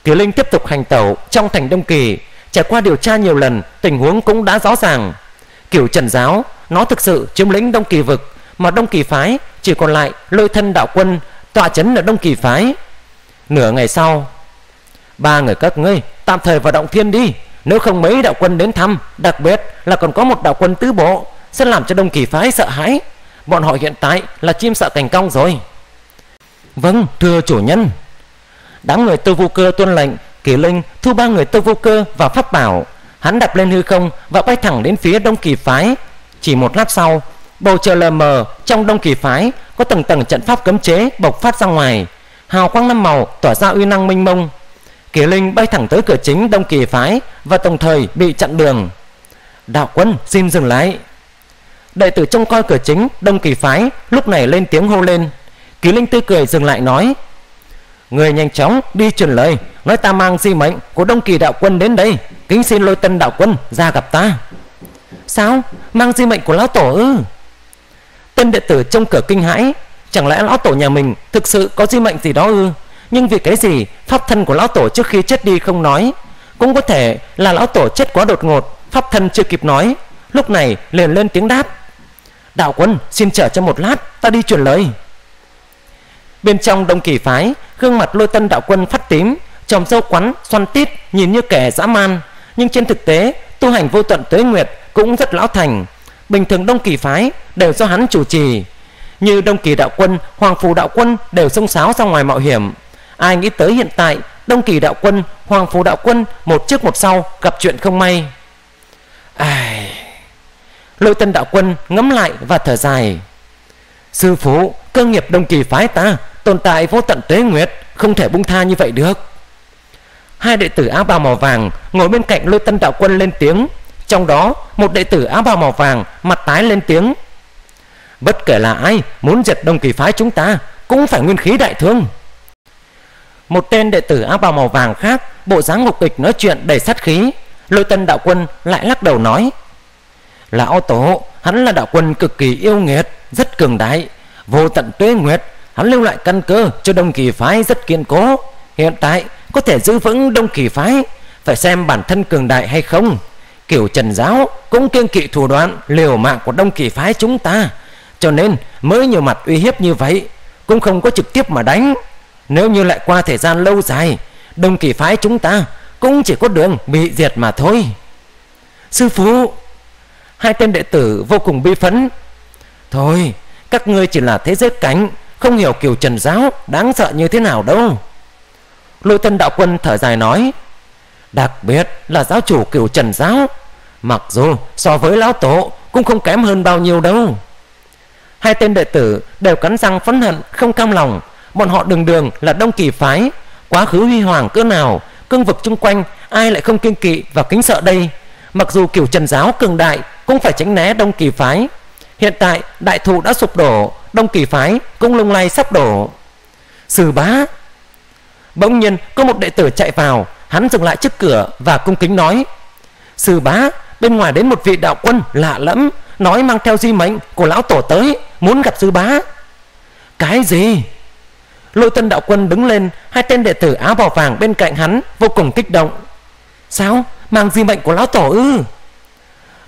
Kiều Linh tiếp tục hành tẩu trong thành Đông Kỳ, Trải qua điều tra nhiều lần, Tình huống cũng đã rõ ràng. Kiểu Trần Giáo, Nó thực sự chiếm lĩnh Đông Kỳ vực mà Đông Kỳ Phái chỉ còn lại lôi thân đạo quân Tọa chấn ở Đông Kỳ Phái. Nửa ngày sau, Ba người các ngươi tạm thời vào động thiên đi. Nếu không mấy đạo quân đến thăm, Đặc biệt là còn có một đạo quân tứ bộ, Sẽ làm cho Đông Kỳ Phái sợ hãi. Bọn họ hiện tại là chim sợ cành cong rồi. Vâng thưa chủ nhân. Đám người tư vô cơ tuân lệnh, Kỳ Linh thu ba người tư vô cơ vào pháp bảo. Hắn đạp lên hư không Và bay thẳng đến phía đông kỳ phái. Chỉ một lát sau Bầu trời lờ mờ, trong đông kỳ phái, Có tầng tầng trận pháp cấm chế bộc phát ra ngoài. Hào quang năm màu tỏa ra uy năng mênh mông. Kỳ Linh bay thẳng tới cửa chính đông kỳ phái Và đồng thời bị chặn đường. Đạo quân, xin dừng lại. Đệ tử trông coi cửa chính đông kỳ phái Lúc này lên tiếng hô lên. Kỳ Linh tươi cười dừng lại nói, Người nhanh chóng đi truyền lời, Nói ta mang di mệnh của Đông Kỳ đạo quân đến đây. Kính xin lôi tân đạo quân ra gặp ta. Sao? Mang di mệnh của lão tổ ư? Tên đệ tử trong cửa kinh hãi. Chẳng lẽ lão tổ nhà mình Thực sự có di mệnh gì đó ư? Nhưng vì cái gì Pháp thân của lão tổ trước khi chết đi không nói? Cũng có thể là lão tổ chết quá đột ngột, Pháp thân chưa kịp nói. Lúc này liền lên tiếng đáp. Đạo quân, xin chờ cho một lát, Ta đi truyền lời. Bên trong đông kỳ phái, Gương mặt lôi tân đạo quân phát tím, Tròm dâu quắn, xoăn tít, Nhìn như kẻ dã man. Nhưng trên thực tế, tu hành vô tận tuế nguyệt Cũng rất lão thành. Bình thường đông kỳ phái đều do hắn chủ trì. Như đông kỳ đạo quân, Hoàng phù đạo quân đều xông xáo ra ngoài mạo hiểm. Ai nghĩ tới hiện tại, Đông kỳ đạo quân, Hoàng phù đạo quân Một trước một sau gặp chuyện không may. Ai... Lôi tân đạo quân ngẫm lại và thở dài. Sư phụ, cơ nghiệp đông kỳ phái ta tồn tại vô tận tuế nguyệt, không thể bung tha như vậy được. Hai đệ tử áo bào màu vàng ngồi bên cạnh lôi tân đạo quân lên tiếng trong đó, một đệ tử áo bào màu vàng, mặt tái lên tiếng. Bất kể là ai muốn diệt đông kỳ phái chúng ta, cũng phải nguyên khí đại thương. Một tên đệ tử áo bào màu vàng khác, bộ dáng ngục kịch nói chuyện đầy sát khí. Lôi tân đạo quân lại lắc đầu nói, lão tổ, hắn là đạo quân cực kỳ yêu nghiệt, rất cường đại. Vô tận tuế nguyệt, hắn lưu lại căn cơ cho đông kỳ phái rất kiên cố. Hiện tại có thể giữ vững đông kỳ phái, phải xem bản thân cường đại hay không kiểu trần giáo cũng kiêng kỵ thủ đoạn liều mạng của đông kỳ phái chúng ta. Cho nên, mới nhiều mặt uy hiếp như vậy, cũng không có trực tiếp mà đánh. Nếu như lại qua thời gian lâu dài, đông kỳ phái chúng ta cũng chỉ có đường bị diệt mà thôi. Sư phụ, hai tên đệ tử vô cùng bi phấn thôi, các ngươi chỉ là thế giới cánh không hiểu kiểu trần giáo đáng sợ như thế nào đâu. Lôi tân đạo quân thở dài nói, đặc biệt là giáo chủ kiểu trần giáo mặc dù so với lão tổ cũng không kém hơn bao nhiêu đâu. Hai tên đệ tử đều cắn răng phẫn hận, không cam lòng. Bọn họ đường đường là đông kỳ phái. Quá khứ huy hoàng cỡ nào, cương vực chung quanh, ai lại không kiên kỵ và kính sợ đây? Mặc dù kiểu trần giáo cường đại cũng phải tránh né đông kỳ phái. Hiện tại, đại thụ đã sụp đổ, đông kỳ phái cũng lung lay sắp đổ. Sư bá! Bỗng nhiên, có một đệ tử chạy vào. Hắn dừng lại trước cửa và cung kính nói, sư bá bên ngoài đến một vị đạo quân lạ lẫm, nói mang theo di mệnh của lão tổ tới, muốn gặp sư bá. Cái gì? Lôi tân đạo quân đứng lên, hai tên đệ tử áo bào vàng bên cạnh hắn vô cùng kích động. Sao? Mang di mệnh của lão tổ ư?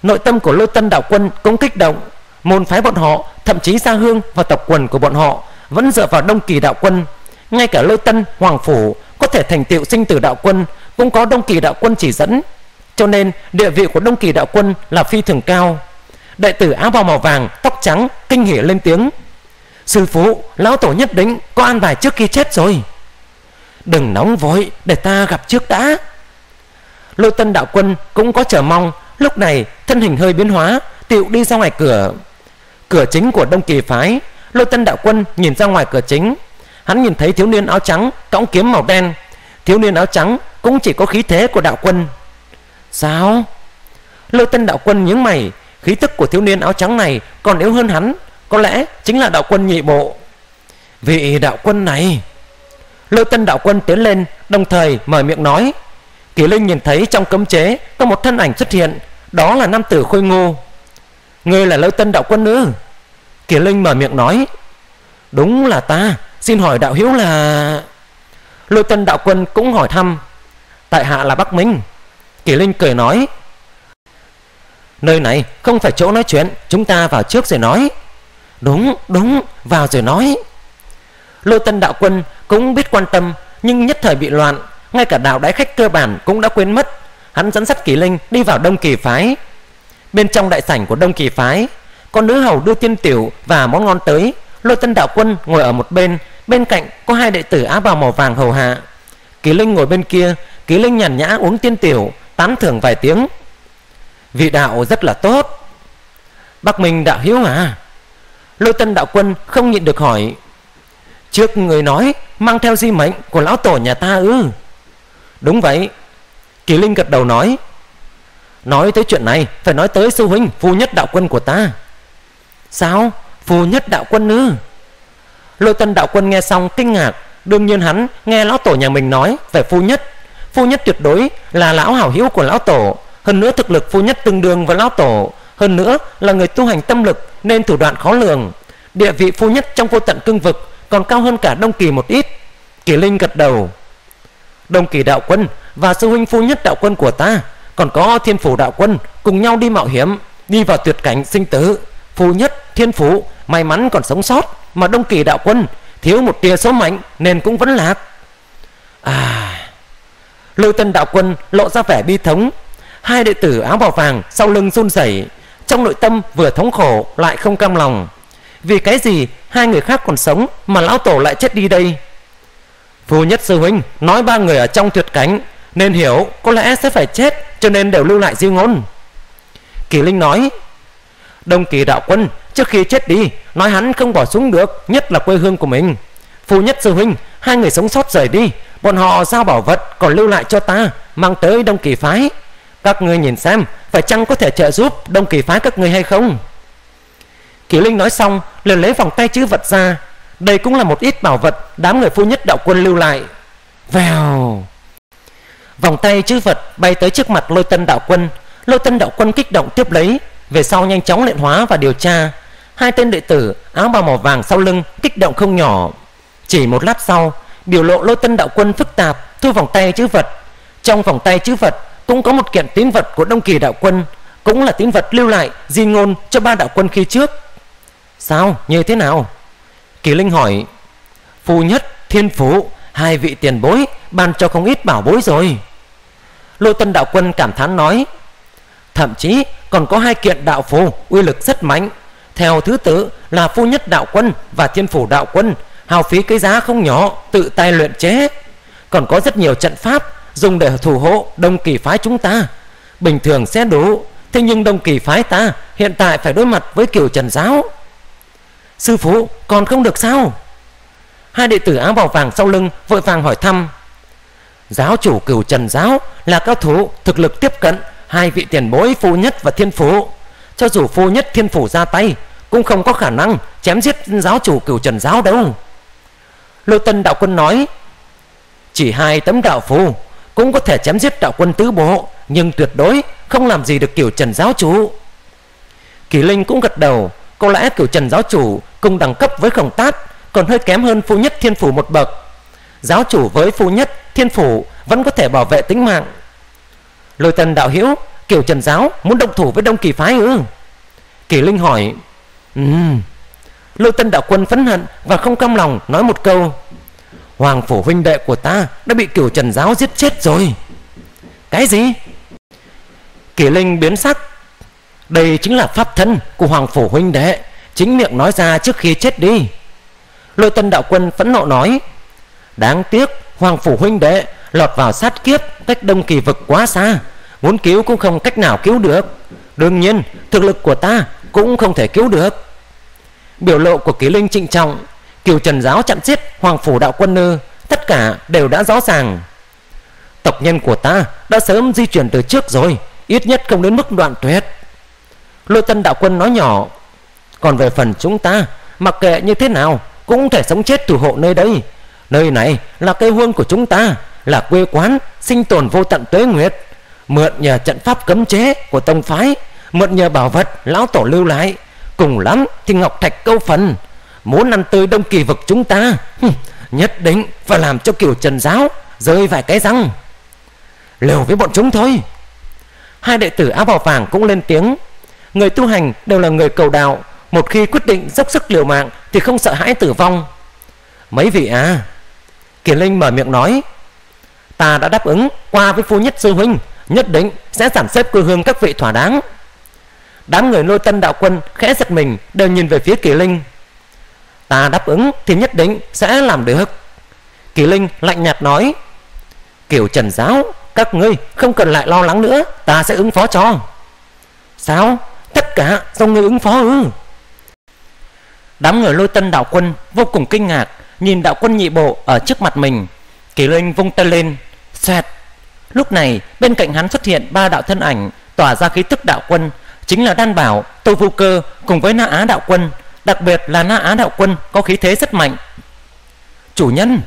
Nội tâm của lôi tân đạo quân cũng kích động. Môn phái bọn họ, thậm chí gia hương và tộc quần của bọn họ vẫn dựa vào đông kỳ đạo quân. Ngay cả lôi tân, hoàng phủ có thể thành tựu sinh tử đạo quân cũng có đông kỳ đạo quân chỉ dẫn cho nên, địa vị của đông kỳ đạo quân là phi thường cao. Đệ tử áo bào màu vàng, tóc trắng, kinh hỉ lên tiếng. Sư phụ, lão tổ nhất định có an bài trước khi chết rồi. Đừng nóng vội để ta gặp trước đã. Lôi tân đạo quân cũng có chờ mong, lúc này thân hình hơi biến hóa, tiệu đi ra ngoài cửa. Cửa chính của đông kỳ phái lôi tân đạo quân nhìn ra ngoài cửa chính. Hắn nhìn thấy thiếu niên áo trắng cõng kiếm màu đen. Thiếu niên áo trắng cũng chỉ có khí thế của đạo quân sao? Lôi tân đạo quân những mày, khí tức của thiếu niên áo trắng này còn yếu hơn hắn, có lẽ chính là đạo quân nhị bộ. Vị đạo quân này. Lôi tân đạo quân tiến lên, đồng thời mở miệng nói, kỳ linh nhìn thấy trong cấm chế có một thân ảnh xuất hiện, đó là nam tử khôi ngô. Ngươi là lôi tân đạo quân nữ Kỳ Linh mở miệng nói, Đúng là ta, Xin hỏi đạo hiếu là Lôi tân đạo quân cũng hỏi thăm, Tại hạ là Bắc Minh Kỳ Linh cười nói, Nơi này không phải chỗ nói chuyện, Chúng ta vào trước rồi nói. Đúng đúng, vào rồi nói. Lô tân đạo quân cũng biết quan tâm, Nhưng nhất thời bị loạn, Ngay cả đạo đái khách cơ bản cũng đã quên mất. Hắn dẫn dắt Kỳ Linh đi vào Đông Kỳ Phái. Bên trong đại sảnh của Đông Kỳ Phái Con nữ hầu đưa tiên tiểu và món ngon tới. Lô tân đạo quân ngồi ở một bên Bên cạnh có hai đệ tử áo bào màu vàng hầu hạ. Kỳ Linh ngồi bên kia, Kỳ Linh nhàn nhã uống tiên tiểu Tán thưởng vài tiếng. Vị đạo rất là tốt. Bắc Minh đạo hiếu à Lôi tân đạo quân không nhịn được hỏi. Trước người nói, Mang theo di mệnh của lão tổ nhà ta ư? Đúng vậy. Kỳ Linh gật đầu nói. Nói tới chuyện này, Phải nói tới sư huynh, phu nhất đạo quân của ta. Sao? Phu nhất đạo quân ư? Lôi tân đạo quân nghe xong kinh ngạc, Đương nhiên hắn nghe lão tổ nhà mình nói Về phu nhất. Phu nhất tuyệt đối là lão hảo hữu của lão tổ. Hơn nữa thực lực phu nhất tương đương với lão tổ. Hơn nữa là người tu hành tâm lực Nên thủ đoạn khó lường. Địa vị phu nhất trong vô tận cương vực Còn cao hơn cả Đông Kỳ một ít. Kỳ Linh gật đầu. Đông Kỳ đạo quân và sư huynh phu nhất đạo quân của ta, Còn có thiên phủ đạo quân Cùng nhau đi mạo hiểm, Đi vào tuyệt cảnh sinh tử. Phu nhất, thiên phủ may mắn còn sống sót, Mà Đông Kỳ đạo quân thiếu một tia số mạnh Nên cũng vẫn lạc. À Lôi tân đạo quân lộ ra vẻ bi thống. Hai đệ tử áo bào vàng sau lưng run rẩy, Trong nội tâm vừa thống khổ lại không cam lòng. Vì cái gì hai người khác còn sống Mà lão tổ lại chết đi đây? Phu nhất sư huynh nói ba người ở trong tuyệt cánh Nên hiểu có lẽ sẽ phải chết Cho nên đều lưu lại di ngôn. Kỳ Linh nói, Đông kỳ đạo quân, trước khi chết đi, Nói hắn không bỏ xuống được, Nhất là quê hương của mình. Phu nhất sư huynh, Hai người sống sót rời đi Bọn họ giao bảo vật còn lưu lại cho ta, Mang tới Đông Kỳ Phái. Các ngươi nhìn xem, Phải chăng có thể trợ giúp Đông Kỳ Phái các ngươi hay không? Kỳ Linh nói xong, liền lấy vòng tay chữ vật ra. Đây cũng là một ít bảo vật Đám người phu nhất đạo quân lưu lại. Vèo! Vòng tay chữ vật bay tới trước mặt lôi tân đạo quân. Lôi tân đạo quân kích động tiếp lấy, Về sau nhanh chóng luyện hóa và điều tra. Hai tên đệ tử, áo bào màu vàng sau lưng, Kích động không nhỏ. Chỉ một lát sau biểu lộ lôi tân đạo quân phức tạp thu vòng tay chữ vật. Trong vòng tay chữ vật cũng có một kiện tín vật của đông kỳ đạo quân, cũng là tín vật lưu lại, di ngôn cho ba đạo quân khi trước. Sao? Như thế nào? Kỳ linh hỏi. Phu nhất, thiên phú, hai vị tiền bối ban cho không ít bảo bối rồi. Lô tân đạo quân cảm thán nói. Thậm chí còn có hai kiện đạo phù uy lực rất mạnh. Theo thứ tự là phu nhất đạo quân và thiên phủ đạo quân hao phí cái giá không nhỏ, tự tay luyện chế. Còn có rất nhiều trận pháp dùng để thủ hộ đông kỳ phái chúng ta. Bình thường sẽ đủ, thế nhưng đông kỳ phái ta hiện tại phải đối mặt với kiểu trần giáo. Sư phụ, còn không được sao? Hai đệ tử áo bào vàng sau lưng vội vàng hỏi thăm. Giáo chủ cửu trần giáo là cao thủ thực lực tiếp cận hai vị tiền bối phu nhất và thiên phủ cho dù phu nhất thiên phủ ra tay, cũng không có khả năng chém giết giáo chủ cửu trần giáo đâu. Lôi Tân đạo quân nói, Chỉ hai tấm đạo phù Cũng có thể chém giết đạo quân tứ bộ, Nhưng tuyệt đối không làm gì được kiểu trần giáo chủ. Kỳ Linh cũng gật đầu, Có lẽ kiểu trần giáo chủ Cùng đẳng cấp với khổng tát Còn hơi kém hơn phu nhất thiên phủ một bậc. Giáo chủ với phu nhất thiên phủ Vẫn có thể bảo vệ tính mạng. Lôi Tân đạo hiếu, Kiểu trần giáo muốn động thủ với đông kỳ phái ư? Kỳ Linh hỏi, Ừm. Lôi tân đạo quân phẫn hận và không cam lòng nói một câu. Hoàng phủ huynh đệ của ta đã bị kiểu trần giáo giết chết rồi. Cái gì? kỷ linh biến sắc. Đây chính là pháp thân của hoàng phủ huynh đệ. Chính miệng nói ra trước khi chết đi. Lôi tân đạo quân phẫn nộ nói, Đáng tiếc, hoàng phủ huynh đệ lọt vào sát kiếp cách đông kỳ vực quá xa. Muốn cứu cũng không cách nào cứu được. Đương nhiên, thực lực của ta cũng không thể cứu được biểu lộ của ký linh trịnh trọng, kiều trần giáo chặn giết hoàng phủ đạo quân nư tất cả đều đã rõ ràng. Tộc nhân của ta đã sớm di chuyển từ trước rồi, ít nhất không đến mức đoạn tuyệt. Lôi tân đạo quân nói nhỏ, còn về phần chúng ta, mặc kệ như thế nào, cũng thể sống chết thủ hộ nơi đây. Nơi này là cây hương của chúng ta, là quê quán, sinh tồn vô tận tuế nguyệt. Mượn nhờ trận pháp cấm chế của tông phái, Mượn nhờ bảo vật, lão tổ lưu lại Cùng lắm thì Ngọc Thạch câu phần. Muốn ăn tươi đông kỳ vực chúng ta. Nhất định phải làm cho kiểu trần giáo Rơi vài cái răng. Liều với bọn chúng thôi. Hai đệ tử áo bào vàng cũng lên tiếng. Người tu hành đều là người cầu đạo. Một khi quyết định dốc sức liều mạng Thì không sợ hãi tử vong. Mấy vị à? Kiền Linh mở miệng nói. Ta đã đáp ứng qua với phu nhất sư huynh, Nhất định sẽ giảm xếp quê hương các vị thỏa đáng. Đám người lôi tân đạo quân khẽ giật mình, Đều nhìn về phía Kỳ Linh. Ta đáp ứng thì nhất định sẽ làm được. Kỳ Linh lạnh nhạt nói, Kiểu trần giáo, Các ngươi không cần lại lo lắng nữa, Ta sẽ ứng phó cho. Sao? Tất cả do ngươi ứng phó ư? Đám người lôi tân đạo quân vô cùng kinh ngạc, Nhìn đạo quân nhị bộ ở trước mặt mình. Kỳ Linh vung tay lên, Xoẹt. Lúc này, bên cạnh hắn xuất hiện ba đạo thân ảnh, Tỏa ra khí tức đạo quân Chính là Đan Bảo, Tô Vu Cơ cùng với Na Á đạo quân Đặc biệt là Na Á đạo quân có khí thế rất mạnh. Chủ nhân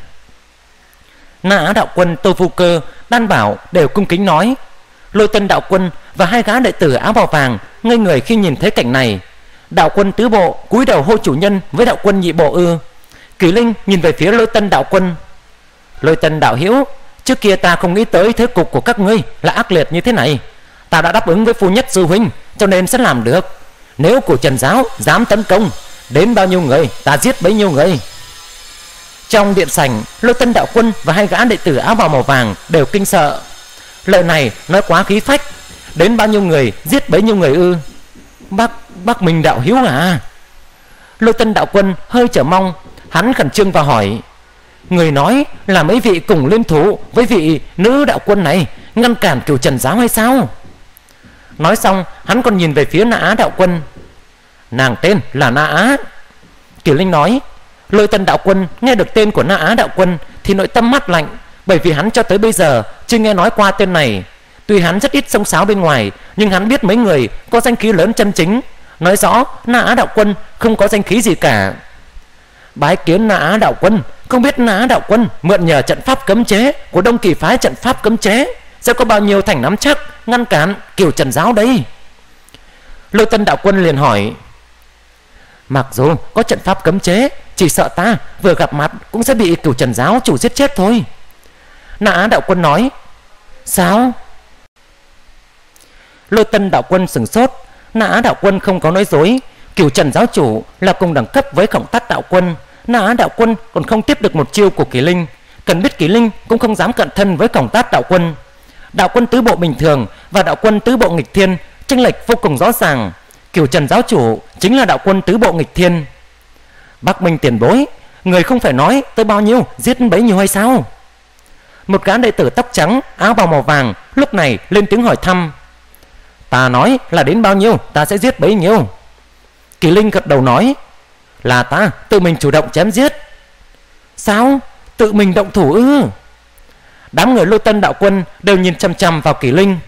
Na Á đạo quân Tô Vu Cơ Đan Bảo đều cung kính nói Lôi tân đạo quân và hai gã đệ tử áo bào vàng ngây người khi nhìn thấy cảnh này. Đạo quân tứ bộ cúi đầu hô chủ nhân với đạo quân nhị bộ ư. Kỳ linh nhìn về phía lôi tân đạo quân. Lôi tân đạo hiếu trước kia ta không nghĩ tới thế cục của các ngươi là ác liệt như thế này. Ta đã đáp ứng với phu nhất sư huynh cho nên sẽ làm được. Nếu của trần giáo dám tấn công, đến bao nhiêu người, ta giết bấy nhiêu người. Trong điện sảnh, lôi tân đạo quân và hai gã đệ tử áo bào màu vàng đều kinh sợ. Lời này nói quá khí phách. Đến bao nhiêu người, giết bấy nhiêu người ư? Bác bác mình đạo hiếu à? Lôi tân đạo quân hơi chờ mong, hắn khẩn trương và hỏi. Người nói là mấy vị cùng liên thủ với vị nữ đạo quân này, ngăn cản cửu trần giáo hay sao? Nói xong, hắn còn nhìn về phía na á đạo quân. Nàng tên là na á. Kiều linh nói, lôi tân đạo quân nghe được tên của na á đạo quân thì nội tâm mắt lạnh, bởi vì hắn cho tới bây giờ chưa nghe nói qua tên này. Tuy hắn rất ít sông sáo bên ngoài, nhưng hắn biết mấy người có danh khí lớn chân chính. Nói rõ, na á đạo quân không có danh khí gì cả. Bái kiến na á đạo quân, không biết na á đạo quân mượn nhờ trận pháp cấm chế của đông kỳ phái trận pháp cấm chế sẽ có bao nhiêu thành nắm chắc, ngăn cản kiểu trần giáo đây? Lôi tân đạo quân liền hỏi, mặc dù có trận pháp cấm chế, chỉ sợ ta vừa gặp mặt cũng sẽ bị cửu trần giáo chủ giết chết thôi. Na á đạo quân nói, sao? Lôi tân đạo quân sừng sốt na á đạo quân không có nói dối. Cửu trần giáo chủ là cùng đẳng cấp với khổng tát đạo quân. Na á đạo quân còn không tiếp được một chiêu của kỳ linh. Cần biết kỳ linh cũng không dám cận thân với khổng tát đạo quân đạo quân tứ bộ bình thường và đạo quân tứ bộ nghịch thiên, chênh lệch vô cùng rõ ràng. Kiểu trần giáo chủ chính là đạo quân tứ bộ nghịch thiên. Bắc minh tiền bối, người không phải nói tới bao nhiêu, giết bấy nhiêu hay sao? Một gã đệ tử tóc trắng, áo bào màu vàng, lúc này lên tiếng hỏi thăm. Ta nói là đến bao nhiêu, ta sẽ giết bấy nhiêu. Kỳ linh gật đầu nói, là ta, tự mình chủ động chém giết. Sao? Tự mình động thủ ư? Đám người lôi tân đạo quân đều nhìn chăm chăm vào kỳ linh.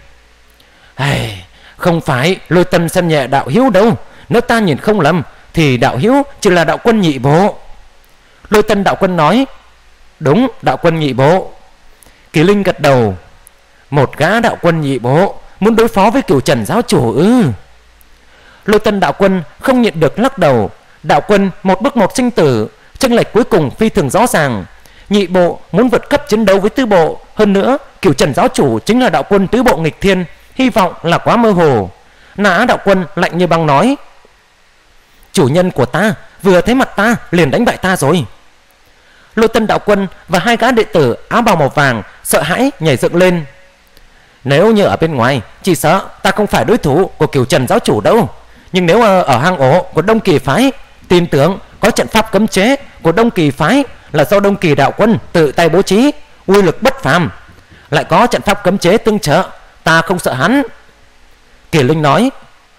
Hey, không phải lôi tân xem nhẹ đạo hiếu đâu. Nếu ta nhìn không lầm thì đạo hiếu chỉ là đạo quân nhị bộ. Lôi tân đạo quân nói đúng đạo quân nhị bộ. Kỳ linh gật đầu một gã đạo quân nhị bộ muốn đối phó với cửu trần giáo chủ ư? Lôi tân đạo quân không nhịn được lắc đầu đạo quân một bước một sinh tử chênh lệch cuối cùng phi thường rõ ràng nhị bộ muốn vượt cấp chiến đấu với tứ bộ. Hơn nữa, kiểu trần giáo chủ chính là đạo quân tứ bộ nghịch thiên, hy vọng là quá mơ hồ. Nã đạo quân lạnh như băng nói, chủ nhân của ta vừa thấy mặt ta liền đánh bại ta rồi. Lôi tân đạo quân và hai gã đệ tử áo bào màu vàng sợ hãi nhảy dựng lên. Nếu như ở bên ngoài, chỉ sợ ta không phải đối thủ của kiều trần giáo chủ đâu. Nhưng nếu ờ, ở hang ổ của đông kỳ phái, tin tưởng có trận pháp cấm chế của đông kỳ phái là do đông kỳ đạo quân tự tay bố trí, uy lực bất phàm. Lại có trận pháp cấm chế tương trợ, ta không sợ hắn. Kỳ linh nói,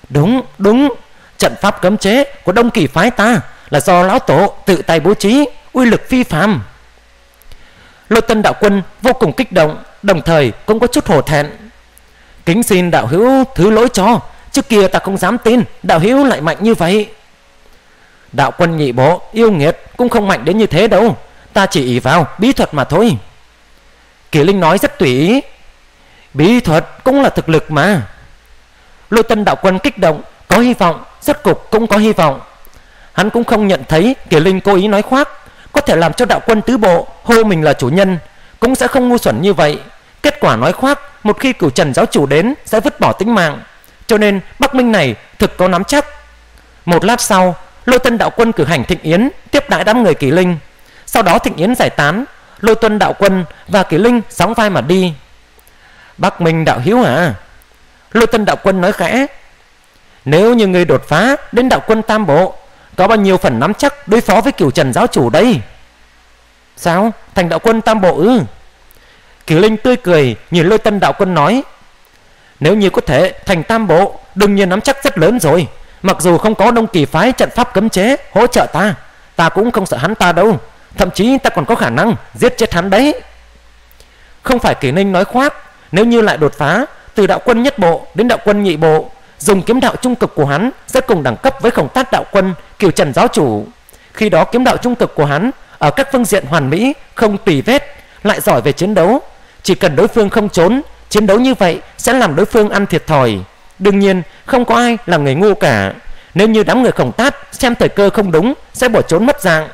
đúng đúng, trận pháp cấm chế của đông kỳ phái ta là do lão tổ tự tay bố trí, uy lực phi phàm. Lôi tân đạo quân vô cùng kích động, đồng thời cũng có chút hổ thẹn. Kính xin đạo hữu thứ lỗi cho, trước kia ta không dám tin đạo hữu lại mạnh như vậy đạo quân nhị bộ yêu nghiệt cũng không mạnh đến như thế đâu ta chỉ ý vào bí thuật mà thôi kỳ linh nói rất tùy ý bí thuật cũng là thực lực mà Lôi Tân đạo quân kích động, có hy vọng, rất cục cũng có hy vọng. Hắn cũng không nhận thấy Kỳ Linh cố ý nói khoác, có thể làm cho đạo quân tứ bộ hô mình là chủ nhân, cũng sẽ không ngu xuẩn như vậy. Kết quả nói khoác, một khi cửu trần giáo chủ đến sẽ vứt bỏ tính mạng. Cho nên Bắc Minh này thực có nắm chắc. Một lát sau, Lôi Tân đạo quân cử hành thịnh yến tiếp đãi đám người Kỳ Linh. Sau đó thịnh yến giải tán, Lôi Tuân đạo quân và Kỳ Linh sóng vai mà đi. Bắc Minh đạo hiếu à? Lôi Tân đạo quân nói khẽ. Nếu như người đột phá đến đạo quân tam bộ, có bao nhiêu phần nắm chắc đối phó với cửu trần giáo chủ đây? Sao? Thành đạo quân tam bộ ư? Kỳ Linh tươi cười nhìn Lôi Tân đạo quân nói. Nếu như có thể thành tam bộ, đương nhiên nắm chắc rất lớn rồi. Mặc dù không có Đông Kỳ phái trận pháp cấm chế hỗ trợ ta, ta cũng không sợ hắn ta đâu. Thậm chí ta còn có khả năng giết chết hắn đấy. Không phải Kỳ Ninh nói khoác, nếu như lại đột phá từ đạo quân nhất bộ đến đạo quân nhị bộ, dùng kiếm đạo trung cực của hắn sẽ cùng đẳng cấp với khổng tát đạo quân kiều trần giáo chủ. Khi đó kiếm đạo trung cực của hắn ở các phương diện hoàn mỹ, không tùy vết, lại giỏi về chiến đấu. Chỉ cần đối phương không trốn, chiến đấu như vậy sẽ làm đối phương ăn thiệt thòi. Đương nhiên, không có ai là người ngu cả. Nếu như đám người khổng tát xem thời cơ không đúng, Sẽ bỏ trốn mất dạng.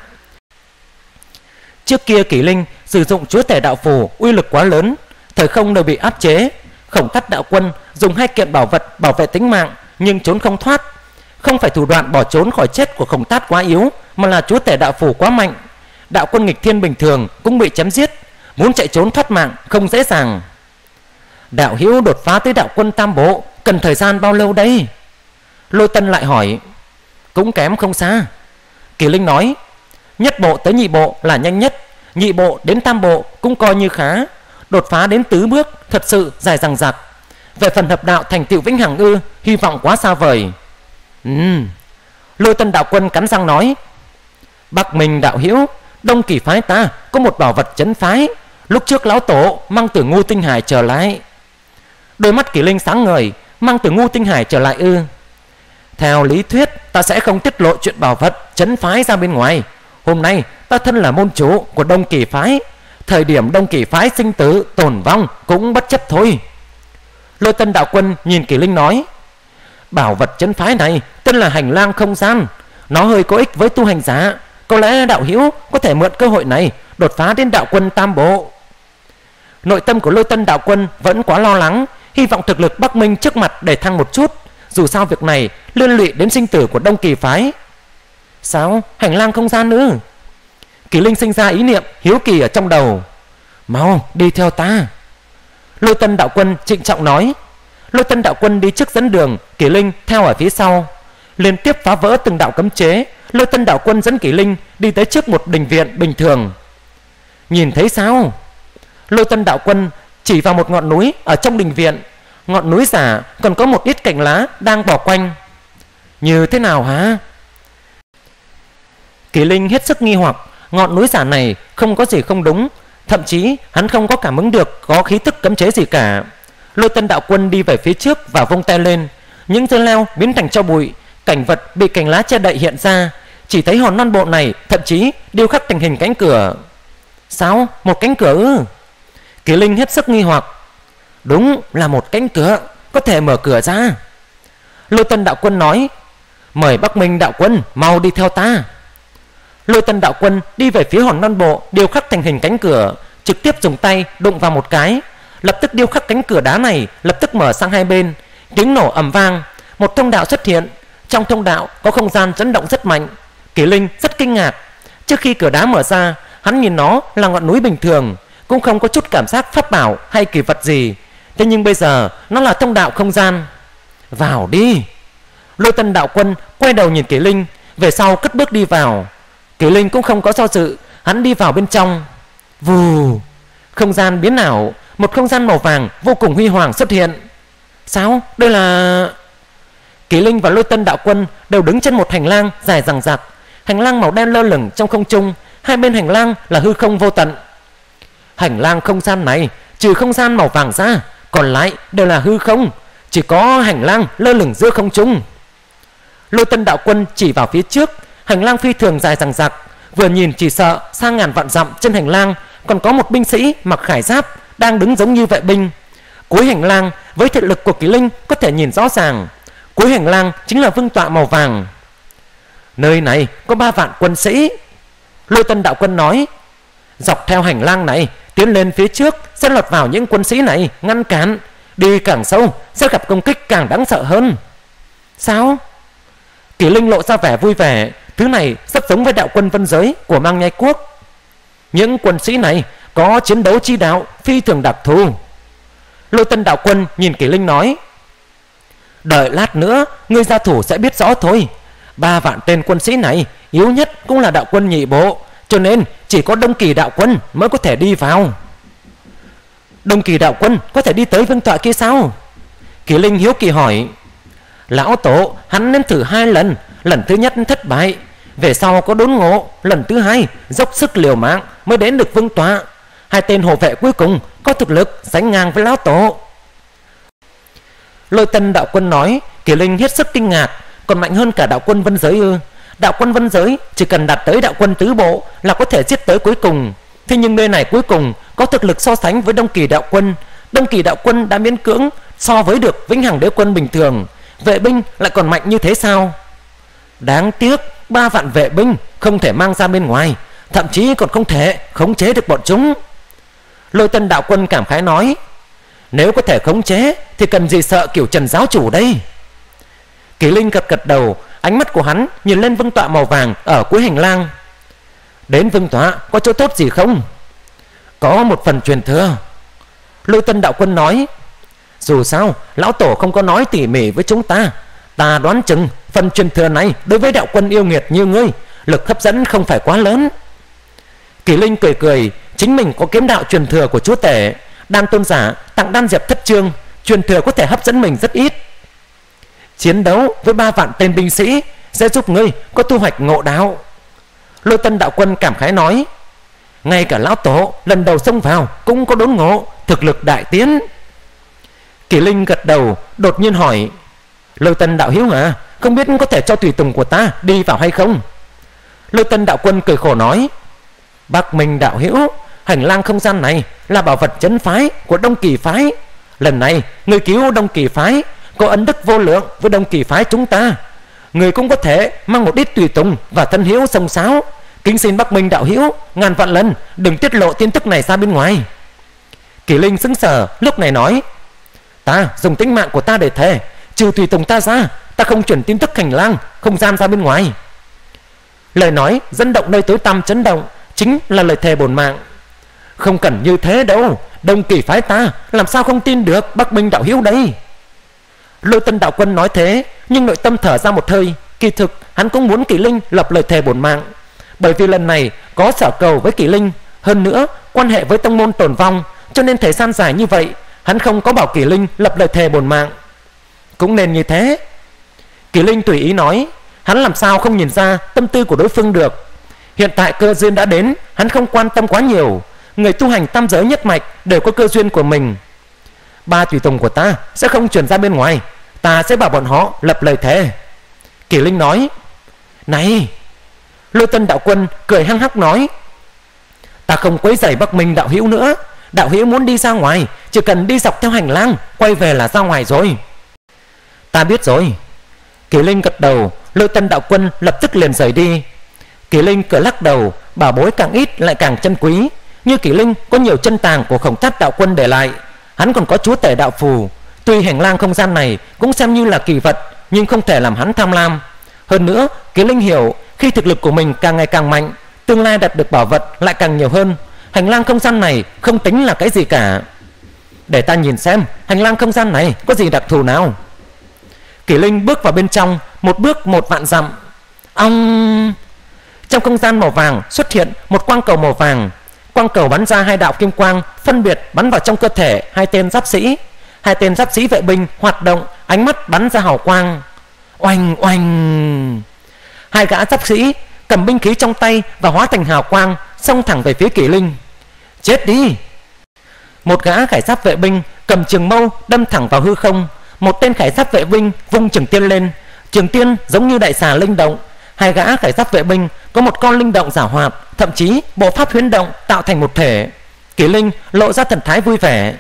Trước kia kỷ linh sử dụng chúa tể đạo phù uy lực quá lớn, Thời không đều bị áp chế. Khổng tát đạo quân dùng hai kiện bảo vật bảo vệ tính mạng, Nhưng trốn không thoát. Không phải thủ đoạn bỏ trốn khỏi chết của khổng tát quá yếu, Mà là chúa tể đạo phù quá mạnh. Đạo quân nghịch thiên bình thường cũng bị chém giết, Muốn chạy trốn thoát mạng không dễ dàng. Đạo hữu đột phá tới đạo quân tam bộ, Cần thời gian bao lâu đây? Lôi Tân lại hỏi. Cũng kém không xa. Kỳ Linh nói, Nhất bộ tới nhị bộ là nhanh nhất, Nhị bộ đến tam bộ cũng coi như khá. Đột phá đến tứ bước, Thật sự dài dằng dặc. Về phần hợp đạo thành tựu vĩnh hằng ư, Hy vọng quá xa vời. Ừm. Lôi Tân đạo quân cắn răng nói, Bắc Minh đạo hiếu Đông kỳ phái ta có một bảo vật chấn phái. Lúc trước lão tổ mang từ ngu tinh hải trở lại Đôi mắt kỳ linh sáng ngời, Mang từ ngu tinh hải trở lại ư. Theo lý thuyết, ta sẽ không tiết lộ chuyện bảo vật, Chấn phái ra bên ngoài. Hôm nay, ta thân là môn chủ của Đông Kỳ Phái. Thời điểm Đông Kỳ Phái sinh tử tổn vong Cũng bất chấp thôi. Lôi tân đạo quân nhìn kỳ linh nói, Bảo vật chấn phái này Tên là hành lang không gian. Nó hơi có ích với tu hành giả. Có lẽ đạo hữu có thể mượn cơ hội này Đột phá đến đạo quân tam bộ. Nội tâm của lôi tân đạo quân vẫn quá lo lắng hy vọng thực lực Bắc Minh trước mặt để thăng một chút. Dù sao việc này liên lụy đến sinh tử của Đông Kỳ phái. Sao? Hành lang không gian nữa. Kỳ Linh sinh ra ý niệm hiếu kỳ ở trong đầu. Mau đi theo ta. Lôi Tân đạo quân trịnh trọng nói. Lôi Tân đạo quân đi trước dẫn đường, Kỳ Linh theo ở phía sau. Liên tiếp phá vỡ từng đạo cấm chế, Lôi Tân đạo quân dẫn Kỳ Linh đi tới trước một đình viện bình thường. Nhìn thấy sao? Lôi Tân đạo quân chỉ vào một ngọn núi ở trong đình viện. Ngọn núi giả còn có một ít cành lá đang bỏ quanh. Như thế nào hả? Kỳ linh hết sức nghi hoặc, ngọn núi giả này không có gì không đúng, thậm chí hắn không có cảm ứng được có khí tức cấm chế gì cả. Lôi tân đạo quân đi về phía trước và vung tay lên. Những dưa leo biến thành cho bụi, cảnh vật bị cành lá che đậy hiện ra. Chỉ thấy hòn non bộ này, thậm chí điêu khắc thành hình cánh cửa. Sao? Một cánh cửa ư? Kỳ Linh hết sức nghi hoặc. Đúng là một cánh cửa Có thể mở cửa ra. Lôi Tân Đạo Quân nói, Mời Bắc Minh Đạo Quân mau đi theo ta. Lôi Tân Đạo Quân đi về phía hòn non bộ Điêu khắc thành hình cánh cửa, Trực tiếp dùng tay đụng vào một cái. Lập tức điêu khắc cánh cửa đá này, Lập tức mở sang hai bên. Tiếng nổ ầm vang, Một thông đạo xuất hiện. Trong thông đạo có không gian chấn động rất mạnh. Kỳ Linh rất kinh ngạc. Trước khi cửa đá mở ra, Hắn nhìn nó là ngọn núi bình thường cũng không có chút cảm giác pháp bảo hay kỳ vật gì. Thế nhưng bây giờ, nó là thông đạo không gian. Vào đi. Lôi tân đạo quân quay đầu nhìn kỷ linh, về sau cất bước đi vào. Kỷ linh cũng không có do dự, hắn đi vào bên trong. Vù! Không gian biến ảo, một không gian màu vàng vô cùng huy hoàng xuất hiện. Sao? Đây là kỷ linh và lôi tân đạo quân đều đứng trên một hành lang dài rằng rạc hành lang màu đen lơ lửng trong không trung, hai bên hành lang là hư không vô tận hành lang không gian này, trừ không gian màu vàng ra, còn lại đều là hư không, chỉ có hành lang lơ lửng giữa không trung. Lôi tân đạo quân chỉ vào phía trước, hành lang phi thường dài rằng dặc, vừa nhìn chỉ sợ sang ngàn vạn dặm trên hành lang còn có một binh sĩ mặc khải giáp đang đứng giống như vệ binh. Cuối hành lang, với thực lực của kỳ linh có thể nhìn rõ ràng, cuối hành lang chính là vương tọa màu vàng. Nơi này có ba vạn quân sĩ. Lôi tân đạo quân nói, dọc theo hành lang này tiến lên phía trước, sẽ lọt vào những quân sĩ này, ngăn cản. Đi càng sâu, sẽ gặp công kích càng đáng sợ hơn. Sao? Kỷ linh lộ ra vẻ vui vẻ. Thứ này rất giống với đạo quân vân giới của mang nhai quốc. Những quân sĩ này có chiến đấu chi đạo phi thường đặc thù. Lôi tân đạo quân nhìn kỷ linh nói, đợi lát nữa, ngươi gia thủ sẽ biết rõ thôi. Ba vạn tên quân sĩ này, yếu nhất cũng là đạo quân nhị bộ, cho nên chỉ có đông kỳ đạo quân mới có thể đi vào. Đông kỳ đạo quân có thể đi tới vương tọa kia sao? Kỳ linh hiếu kỳ hỏi. Lão tổ, hắn nên thử hai lần. Lần thứ nhất thất bại. Về sau có đốn ngộ. Lần thứ hai, dốc sức liều mạng mới đến được vương tọa. Hai tên hộ vệ cuối cùng có thực lực sánh ngang với lão tổ. Lôi tân đạo quân nói, kỳ linh hết sức kinh ngạc, còn mạnh hơn cả đạo quân vân giới ư? Đạo quân vân giới, chỉ cần đạt tới đạo quân tứ bộ là có thể giết tới cuối cùng. Thế nhưng nơi này cuối cùng có thực lực so sánh với đông kỳ đạo quân. Đông kỳ đạo quân đã miễn cưỡng so với được vĩnh hằng đế quân bình thường. Vệ binh lại còn mạnh như thế sao? Đáng tiếc, ba vạn vệ binh không thể mang ra bên ngoài. Thậm chí còn không thể khống chế được bọn chúng. Lôi tân đạo quân cảm khái nói, nếu có thể khống chế thì cần gì sợ kiểu trần giáo chủ đây? Kỳ linh gật gật đầu ánh mắt của hắn nhìn lên vương tọa màu vàng ở cuối hành lang. Đến vương tọa, có chỗ tốt gì không? Có một phần truyền thừa. Lôi tân đạo quân nói, dù sao, lão tổ không có nói tỉ mỉ với chúng ta. Ta đoán chừng phần truyền thừa này đối với đạo quân yêu nghiệt như ngươi, lực hấp dẫn không phải quá lớn. Kỳ linh cười cười, chính mình có kiếm đạo truyền thừa của chúa tể, đan tôn giả tặng đan diệp thất trương, truyền thừa có thể hấp dẫn mình rất ít chiến đấu với ba vạn tên binh sĩ sẽ giúp ngươi có thu hoạch ngộ đạo. Lôi tân đạo quân cảm khái nói, ngay cả lão tổ lần đầu xông vào cũng có đốn ngộ, thực lực đại tiến. Kỳ linh gật đầu, đột nhiên hỏi, lôi tân đạo hiếu à không biết có thể cho tùy tùng của ta đi vào hay không? Lôi tân đạo quân cười khổ nói, bắc minh đạo hiếu, hành lang không gian này là bảo vật chấn phái của đông kỳ phái. Lần này người cứu đông kỳ phái có ân đức vô lượng với đông kỳ phái chúng ta. Người cũng có thể mang một ít tùy tùng và thân hiếu sông sáo. Kính xin bắc minh đạo hiếu ngàn vạn lần đừng tiết lộ tin tức này ra bên ngoài. Kỳ linh sững sờ lúc này nói, ta dùng tính mạng của ta để thề, trừ tùy tùng ta ra, ta không chuyển tin tức hành lang, không gian ra bên ngoài. Lời nói dẫn động nơi tối tăm chấn động chính là lời thề bổn mạng. Không cần như thế đâu, đông kỳ phái ta, làm sao không tin được bắc minh đạo hiếu đây? Lôi tân đạo quân nói thế, nhưng nội tâm thở ra một hơi. Kỳ thực, hắn cũng muốn kỳ linh lập lời thề bổn mạng. Bởi vì lần này có sở cầu với kỳ linh. Hơn nữa, quan hệ với tông môn tồn vong, cho nên thời gian dài như vậy, hắn không có bảo kỳ linh lập lời thề bổn mạng. Cũng nên như thế. Kỳ linh tùy ý nói, hắn làm sao không nhìn ra tâm tư của đối phương được. Hiện tại cơ duyên đã đến, hắn không quan tâm quá nhiều. Người tu hành tam giới nhất mạch đều có cơ duyên của mình. Ba tùy tùng của ta sẽ không chuyển ra bên ngoài ta sẽ bảo bọn họ lập lời thề. Kỳ linh nói, này, lôi tân đạo quân cười hăng hắc nói, ta không quấy rầy bắc minh đạo hữu nữa. Đạo hữu muốn đi ra ngoài, chỉ cần đi dọc theo hành lang, quay về là ra ngoài rồi. Ta biết rồi. Kỳ linh gật đầu, lôi tân đạo quân lập tức liền rời đi. Kỳ linh cửa lắc đầu bảo bối càng ít lại càng chân quý. Như kỳ linh có nhiều chân tàng của khổng tháp đạo quân để lại, hắn còn có chúa tể đạo phù tuy hành lang không gian này cũng xem như là kỳ vật, nhưng không thể làm hắn tham lam. Hơn nữa Kế linh hiểu, khi thực lực của mình càng ngày càng mạnh, tương lai đạt được bảo vật lại càng nhiều hơn. Hành lang không gian này không tính là cái gì cả. Để ta nhìn xem, hành lang không gian này có gì đặc thù nào? Kỳ linh bước vào bên trong, một bước một vạn dặm. Ong! Trong không gian màu vàng xuất hiện một quang cầu màu vàng. Quang cầu bắn ra hai đạo kim quang, phân biệt bắn vào trong cơ thể hai tên giáp sĩ hai tên giáp sĩ vệ binh hoạt động, ánh mắt bắn ra hào quang. Oanh oanh. Hai gã giáp sĩ cầm binh khí trong tay và hóa thành hào quang, xông thẳng về phía kỷ linh. Chết đi! Một gã khải giáp vệ binh cầm trường mâu đâm thẳng vào hư không. Một tên khải giáp vệ binh vung trường tiên lên. Trường tiên giống như đại xà linh động. Hai gã khải giáp vệ binh có một con linh động giả hoạt, thậm chí bộ pháp huyến động tạo thành một thể. Kỷ linh lộ ra thần thái vui vẻ.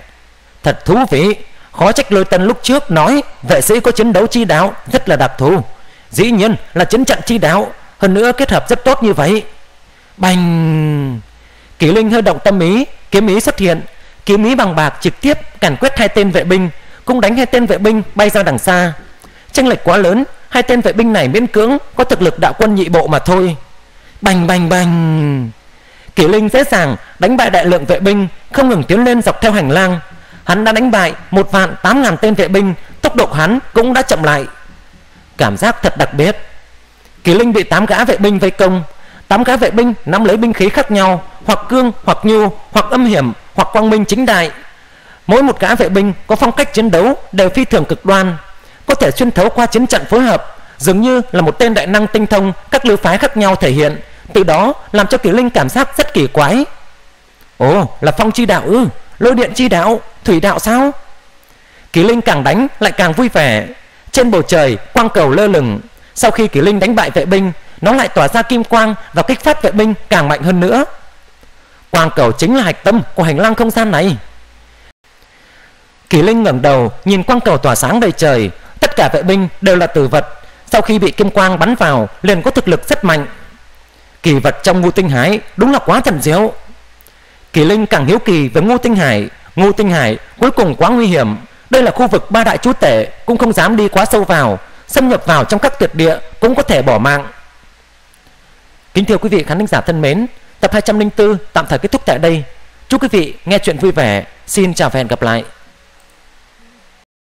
Thật thú vị! Khó trách lôi tân lúc trước nói, Vệ sĩ có chiến đấu chi đạo Rất là đặc thù. Dĩ nhiên là chiến trận chi đạo, Hơn nữa kết hợp rất tốt như vậy. Bành! Kỷ Linh hơi động tâm ý, Kiếm ý xuất hiện. Kiếm ý bằng bạc trực tiếp càn quét hai tên vệ binh, Cũng đánh hai tên vệ binh bay ra đằng xa. Tranh lệch quá lớn, Hai tên vệ binh này miễn cưỡng Có thực lực đạo quân nhị bộ mà thôi. Bành bành bành! Kỷ Linh dễ dàng đánh bại đại lượng vệ binh, Không ngừng tiến lên dọc theo hành lang. Hắn đã đánh bại một vạn tám ngàn tên vệ binh, Tốc độ hắn cũng đã chậm lại. Cảm giác thật đặc biệt. Kỷ Linh bị tám gã vệ binh vây công. Tám gã vệ binh nắm lấy binh khí khác nhau, hoặc cương, hoặc nhu, hoặc âm hiểm, hoặc quang minh chính đại. Mỗi một gã vệ binh có phong cách chiến đấu đều phi thường cực đoan, có thể xuyên thấu qua chiến trận phối hợp, dường như là một tên đại năng tinh thông các lưu phái khác nhau thể hiện, từ đó làm cho kỷ linh cảm giác rất kỳ quái. Ồ, là phong chi đạo ư? Lôi điện chi đạo, thủy đạo sao? Kỳ linh càng đánh lại càng vui vẻ. Trên bầu trời, quang cầu lơ lửng. Sau khi kỳ linh đánh bại vệ binh, nó lại tỏa ra kim quang và kích phát vệ binh càng mạnh hơn nữa. Quang cầu chính là hạch tâm của hành lang không gian này. Kỳ linh ngẩng đầu, nhìn quang cầu tỏa sáng đầy trời. Tất cả vệ binh đều là tử vật. Sau khi bị kim quang bắn vào, liền có thực lực rất mạnh. Kỳ vật trong ngũ tinh hải đúng là quá thần diệu kỳ linh càng hiếu kỳ với ngô tinh hải ngô tinh hải cuối cùng quá nguy hiểm đây là khu vực ba đại chú tể cũng không dám đi quá sâu vào xâm nhập vào trong các tuyệt địa cũng có thể bỏ mạng Kính thưa quý vị khán thính giả thân mến, tập 204 tạm thời kết thúc tại đây. Chúc quý vị nghe chuyện vui vẻ. Xin chào và hẹn gặp lại.